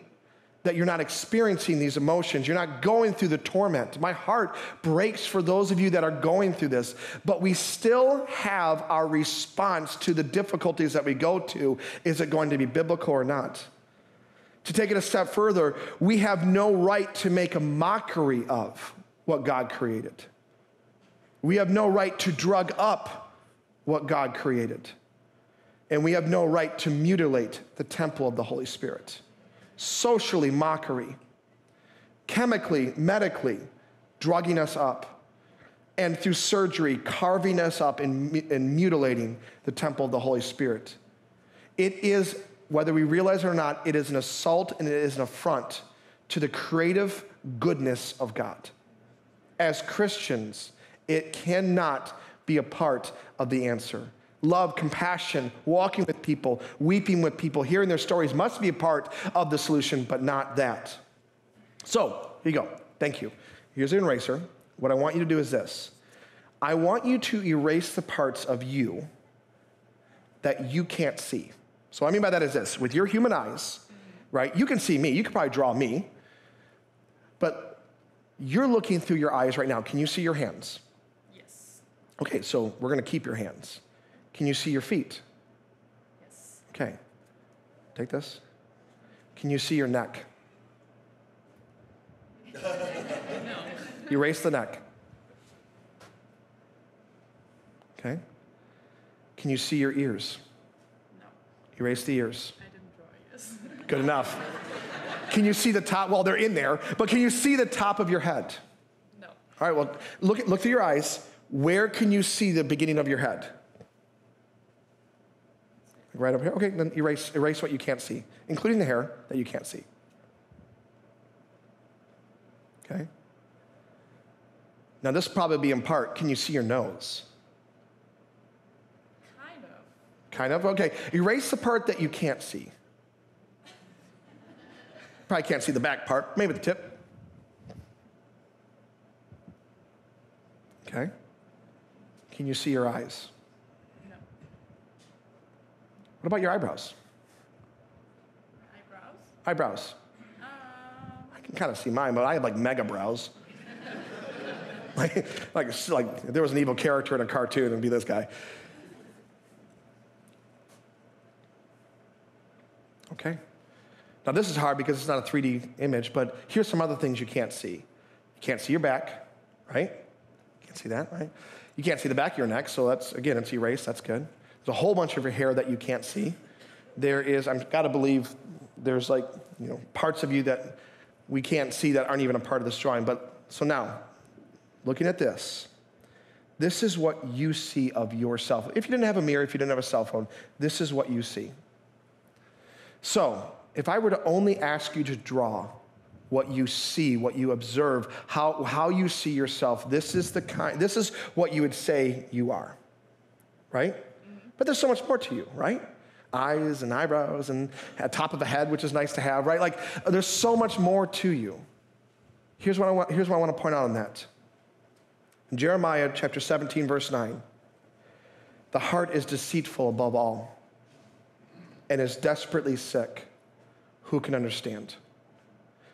B: that you're not experiencing these emotions. You're not going through the torment. My heart breaks for those of you that are going through this, but we still have our response to the difficulties that we go to. Is it going to be biblical or not? To take it a step further, we have no right to make a mockery of what God created. We have no right to drug up what God created. And we have no right to mutilate the temple of the Holy Spirit socially mockery, chemically, medically, drugging us up, and through surgery, carving us up and, and mutilating the temple of the Holy Spirit. It is, whether we realize it or not, it is an assault and it is an affront to the creative goodness of God. As Christians, it cannot be a part of the answer. Love, compassion, walking with people, weeping with people, hearing their stories must be a part of the solution, but not that. So, here you go. Thank you. Here's an eraser. What I want you to do is this I want you to erase the parts of you that you can't see. So, what I mean by that is this with your human eyes, right? You can see me, you could probably draw me, but you're looking through your eyes right now. Can you see your hands?
C: Yes.
B: Okay, so we're gonna keep your hands. Can you see your feet?
C: Yes.
B: Okay. Take this. Can you see your neck?
C: No.
B: Erase the neck. Okay. Can you see your ears?
C: No.
B: Erase the ears.
C: I didn't draw yes.
B: Good enough. Can you see the top? Well, they're in there, but can you see the top of your head?
C: No.
B: All right, well, look, look through your eyes. Where can you see the beginning of your head? Right up here? Okay, then erase, erase what you can't see, including the hair that you can't see. Okay? Now, this will probably be in part. Can you see your nose?
C: Kind of.
B: Kind of? Okay. Erase the part that you can't see. Probably can't see the back part, maybe the tip. Okay. Can you see your eyes? About your eyebrows?
C: Eyebrows?
B: Eyebrows.
C: Um,
B: I can kind of see mine, but I have like mega brows. like, like, like if there was an evil character in a cartoon, it'd be this guy. Okay. Now, this is hard because it's not a 3D image, but here's some other things you can't see. You can't see your back, right? You can't see that, right? You can't see the back of your neck, so that's, again, it's erased, that's good. There's a whole bunch of your hair that you can't see. There is, I've got to believe, there's like, you know, parts of you that we can't see that aren't even a part of this drawing. But so now, looking at this, this is what you see of yourself. If you didn't have a mirror, if you didn't have a cell phone, this is what you see. So, if I were to only ask you to draw what you see, what you observe, how, how you see yourself, this is the kind, this is what you would say you are, right? But there's so much more to you, right? Eyes and eyebrows and a top of a head, which is nice to have, right? Like there's so much more to you. Here's what I want, here's what I want to point out on that. In Jeremiah chapter 17, verse 9, the heart is deceitful above all and is desperately sick. Who can understand?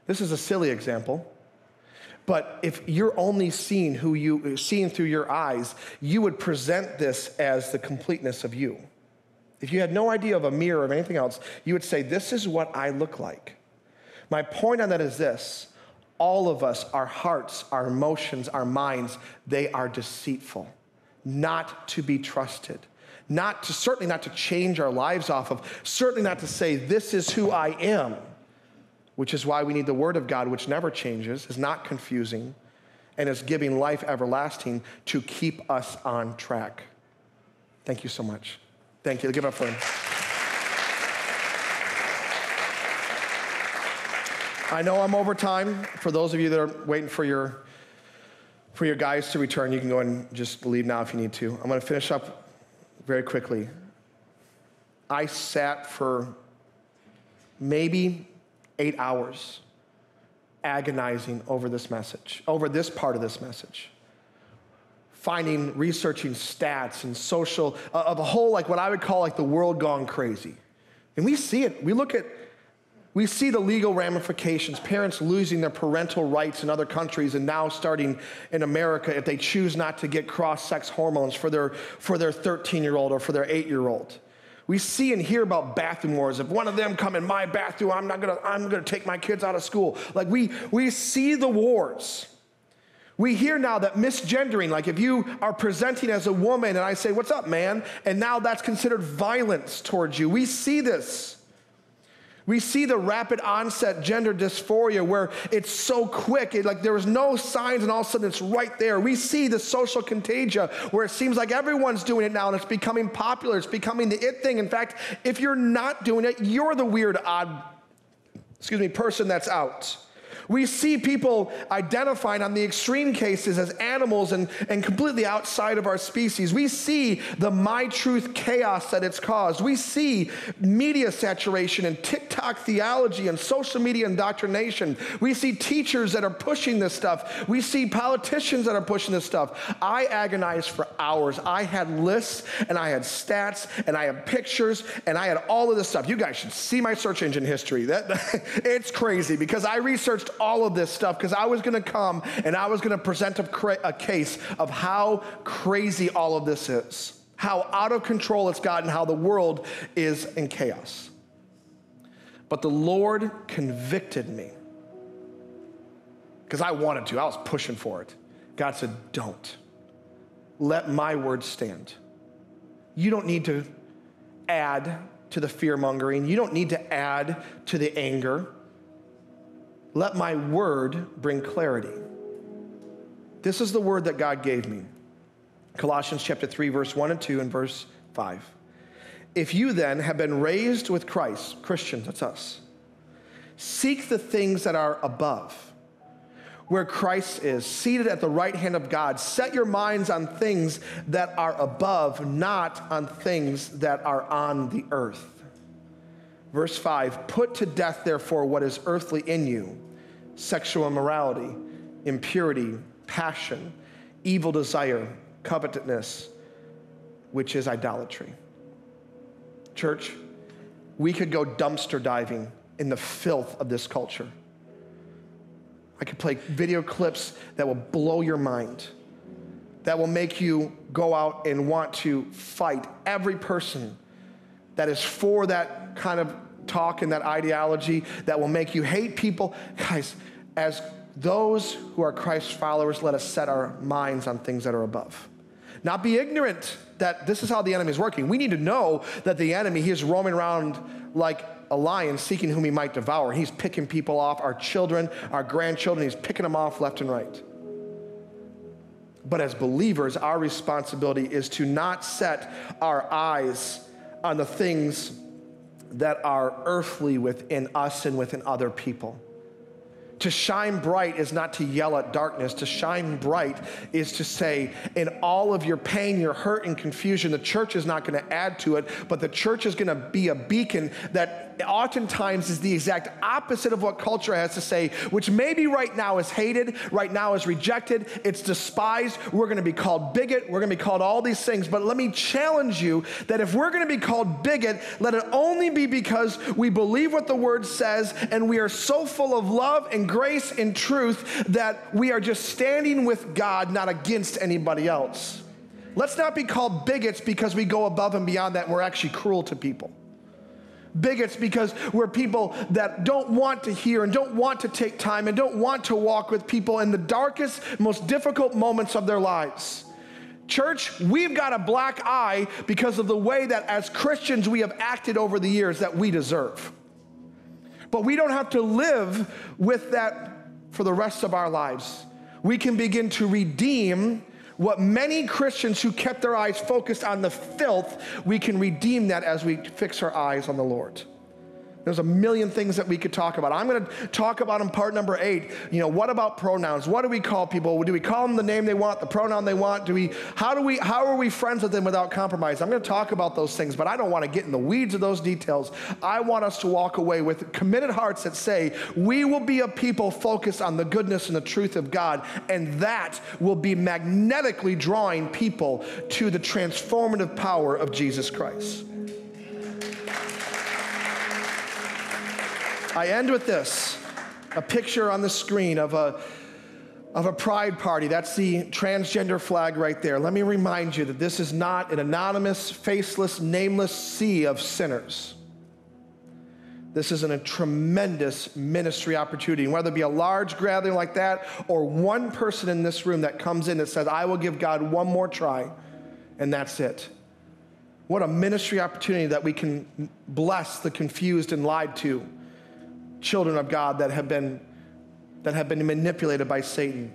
B: This is a silly example. But if you're only seeing who you seeing through your eyes, you would present this as the completeness of you. If you had no idea of a mirror or of anything else, you would say, This is what I look like. My point on that is this all of us, our hearts, our emotions, our minds, they are deceitful, not to be trusted. Not to, certainly not to change our lives off of, certainly not to say, This is who I am which is why we need the Word of God, which never changes, is not confusing, and is giving life everlasting to keep us on track. Thank you so much. Thank you. Give up for him. I know I'm over time. For those of you that are waiting for your for your guys to return, you can go and just leave now if you need to. I'm going to finish up very quickly. I sat for maybe eight hours agonizing over this message, over this part of this message. Finding, researching stats and social, uh, of a whole, like what I would call like the world gone crazy. And we see it. We look at, we see the legal ramifications, parents losing their parental rights in other countries and now starting in America if they choose not to get cross sex hormones for their, for their 13 year old or for their eight year old. We see and hear about bathroom wars. If one of them come in my bathroom, I'm not gonna, I'm gonna take my kids out of school. Like we, we see the wars. We hear now that misgendering, like if you are presenting as a woman and I say, What's up, man? And now that's considered violence towards you. We see this. We see the rapid onset gender dysphoria where it's so quick, it, like there is no signs and all of a sudden it's right there. We see the social contagion where it seems like everyone's doing it now and it's becoming popular, it's becoming the it thing. In fact, if you're not doing it, you're the weird, odd, excuse me, person that's out. We see people identified on the extreme cases as animals and, and completely outside of our species. We see the my truth chaos that it's caused. We see media saturation and TikTok theology and social media indoctrination. We see teachers that are pushing this stuff. We see politicians that are pushing this stuff. I agonized for hours. I had lists and I had stats and I had pictures and I had all of this stuff. You guys should see my search engine history. That, it's crazy because I researched all of this stuff because I was going to come and I was going to present a, cra- a case of how crazy all of this is, how out of control it's gotten, how the world is in chaos. But the Lord convicted me because I wanted to, I was pushing for it. God said, Don't. Let my word stand. You don't need to add to the fear mongering, you don't need to add to the anger. Let my word bring clarity. This is the word that God gave me. Colossians chapter 3, verse 1 and 2, and verse 5. If you then have been raised with Christ, Christians, that's us, seek the things that are above, where Christ is, seated at the right hand of God. Set your minds on things that are above, not on things that are on the earth. Verse 5 Put to death, therefore, what is earthly in you sexual immorality, impurity, passion, evil desire, covetousness, which is idolatry. Church, we could go dumpster diving in the filth of this culture. I could play video clips that will blow your mind, that will make you go out and want to fight every person that is for that kind of talk and that ideology that will make you hate people. Guys, as those who are Christ's followers, let us set our minds on things that are above. Not be ignorant that this is how the enemy is working. We need to know that the enemy, he is roaming around like a lion seeking whom he might devour. He's picking people off, our children, our grandchildren, he's picking them off left and right. But as believers, our responsibility is to not set our eyes on the things that are earthly within us and within other people. To shine bright is not to yell at darkness. To shine bright is to say, in all of your pain, your hurt, and confusion, the church is not going to add to it, but the church is going to be a beacon that oftentimes is the exact opposite of what culture has to say, which maybe right now is hated, right now is rejected, it's despised. We're going to be called bigot, we're going to be called all these things. But let me challenge you that if we're going to be called bigot, let it only be because we believe what the word says and we are so full of love and grace and truth that we are just standing with God, not against anybody else. Let's not be called bigots because we go above and beyond that and we're actually cruel to people bigots because we're people that don't want to hear and don't want to take time and don't want to walk with people in the darkest, most difficult moments of their lives. Church, we've got a black eye because of the way that as Christians we have acted over the years that we deserve. But we don't have to live with that for the rest of our lives. We can begin to redeem what many Christians who kept their eyes focused on the filth, we can redeem that as we fix our eyes on the Lord. There's a million things that we could talk about. I'm going to talk about in part number eight. You know, what about pronouns? What do we call people? Do we call them the name they want, the pronoun they want? Do we? How do we? How are we friends with them without compromise? I'm going to talk about those things, but I don't want to get in the weeds of those details. I want us to walk away with committed hearts that say we will be a people focused on the goodness and the truth of God, and that will be magnetically drawing people to the transformative power of Jesus Christ. I end with this a picture on the screen of a, of a pride party. That's the transgender flag right there. Let me remind you that this is not an anonymous, faceless, nameless sea of sinners. This is a tremendous ministry opportunity. Whether it be a large gathering like that or one person in this room that comes in that says, I will give God one more try, and that's it. What a ministry opportunity that we can bless the confused and lied to children of God that have been, that have been manipulated by Satan.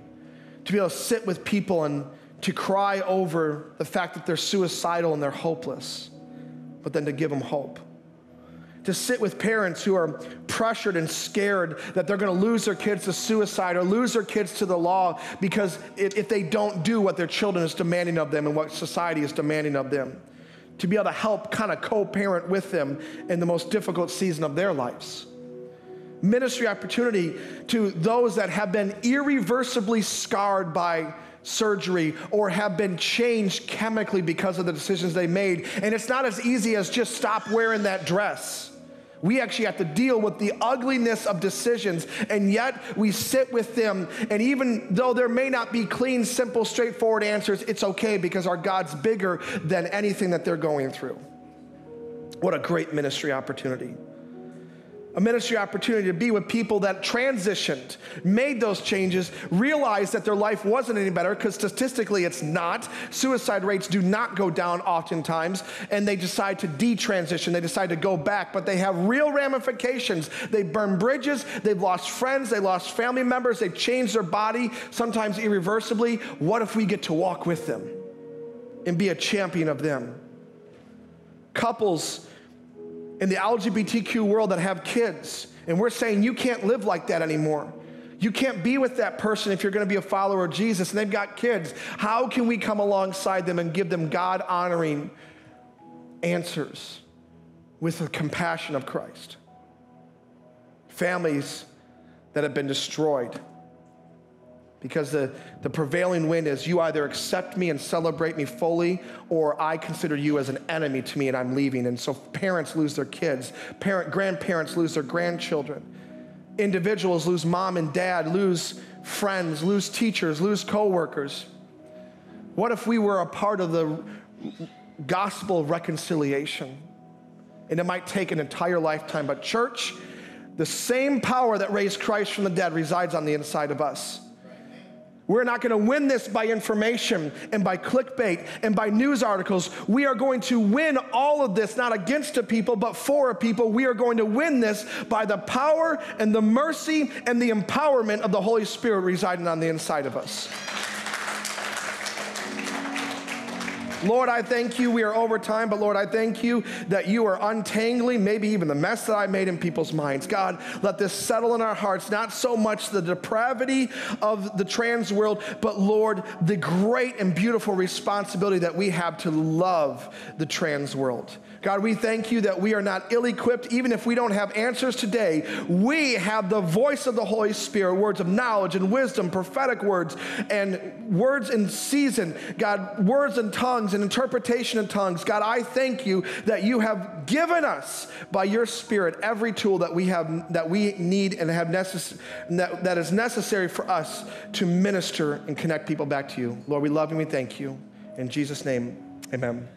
B: To be able to sit with people and to cry over the fact that they're suicidal and they're hopeless, but then to give them hope. to sit with parents who are pressured and scared that they're going to lose their kids to suicide or lose their kids to the law because if they don't do what their children is demanding of them and what society is demanding of them. To be able to help kind of co parent with them in the most difficult season of their lives. Ministry opportunity to those that have been irreversibly scarred by surgery or have been changed chemically because of the decisions they made. And it's not as easy as just stop wearing that dress. We actually have to deal with the ugliness of decisions, and yet we sit with them. And even though there may not be clean, simple, straightforward answers, it's okay because our God's bigger than anything that they're going through. What a great ministry opportunity a ministry opportunity to be with people that transitioned, made those changes, realized that their life wasn't any better because statistically it's not. Suicide rates do not go down oftentimes, and they decide to detransition. They decide to go back, but they have real ramifications. They burn bridges, they've lost friends, they lost family members, they've changed their body, sometimes irreversibly. What if we get to walk with them and be a champion of them? Couples in the LGBTQ world that have kids, and we're saying you can't live like that anymore. You can't be with that person if you're going to be a follower of Jesus and they've got kids. How can we come alongside them and give them God honoring answers with the compassion of Christ? Families that have been destroyed because the, the prevailing wind is you either accept me and celebrate me fully, or I consider you as an enemy to me and I'm leaving. And so parents lose their kids, parent, grandparents lose their grandchildren, individuals lose mom and dad, lose friends, lose teachers, lose coworkers. What if we were a part of the gospel reconciliation? And it might take an entire lifetime, but church, the same power that raised Christ from the dead resides on the inside of us. We're not going to win this by information and by clickbait and by news articles. We are going to win all of this, not against a people, but for a people. We are going to win this by the power and the mercy and the empowerment of the Holy Spirit residing on the inside of us. Lord, I thank you. We are over time, but Lord, I thank you that you are untangling maybe even the mess that I made in people's minds. God, let this settle in our hearts, not so much the depravity of the trans world, but Lord, the great and beautiful responsibility that we have to love the trans world. God, we thank you that we are not ill equipped, even if we don't have answers today. We have the voice of the Holy Spirit, words of knowledge and wisdom, prophetic words, and words in season. God, words and tongues and interpretation of tongues. God, I thank you that you have given us by your Spirit every tool that we have that we need and have necess- that, that is necessary for us to minister and connect people back to you. Lord, we love you and we thank you. In Jesus' name, amen.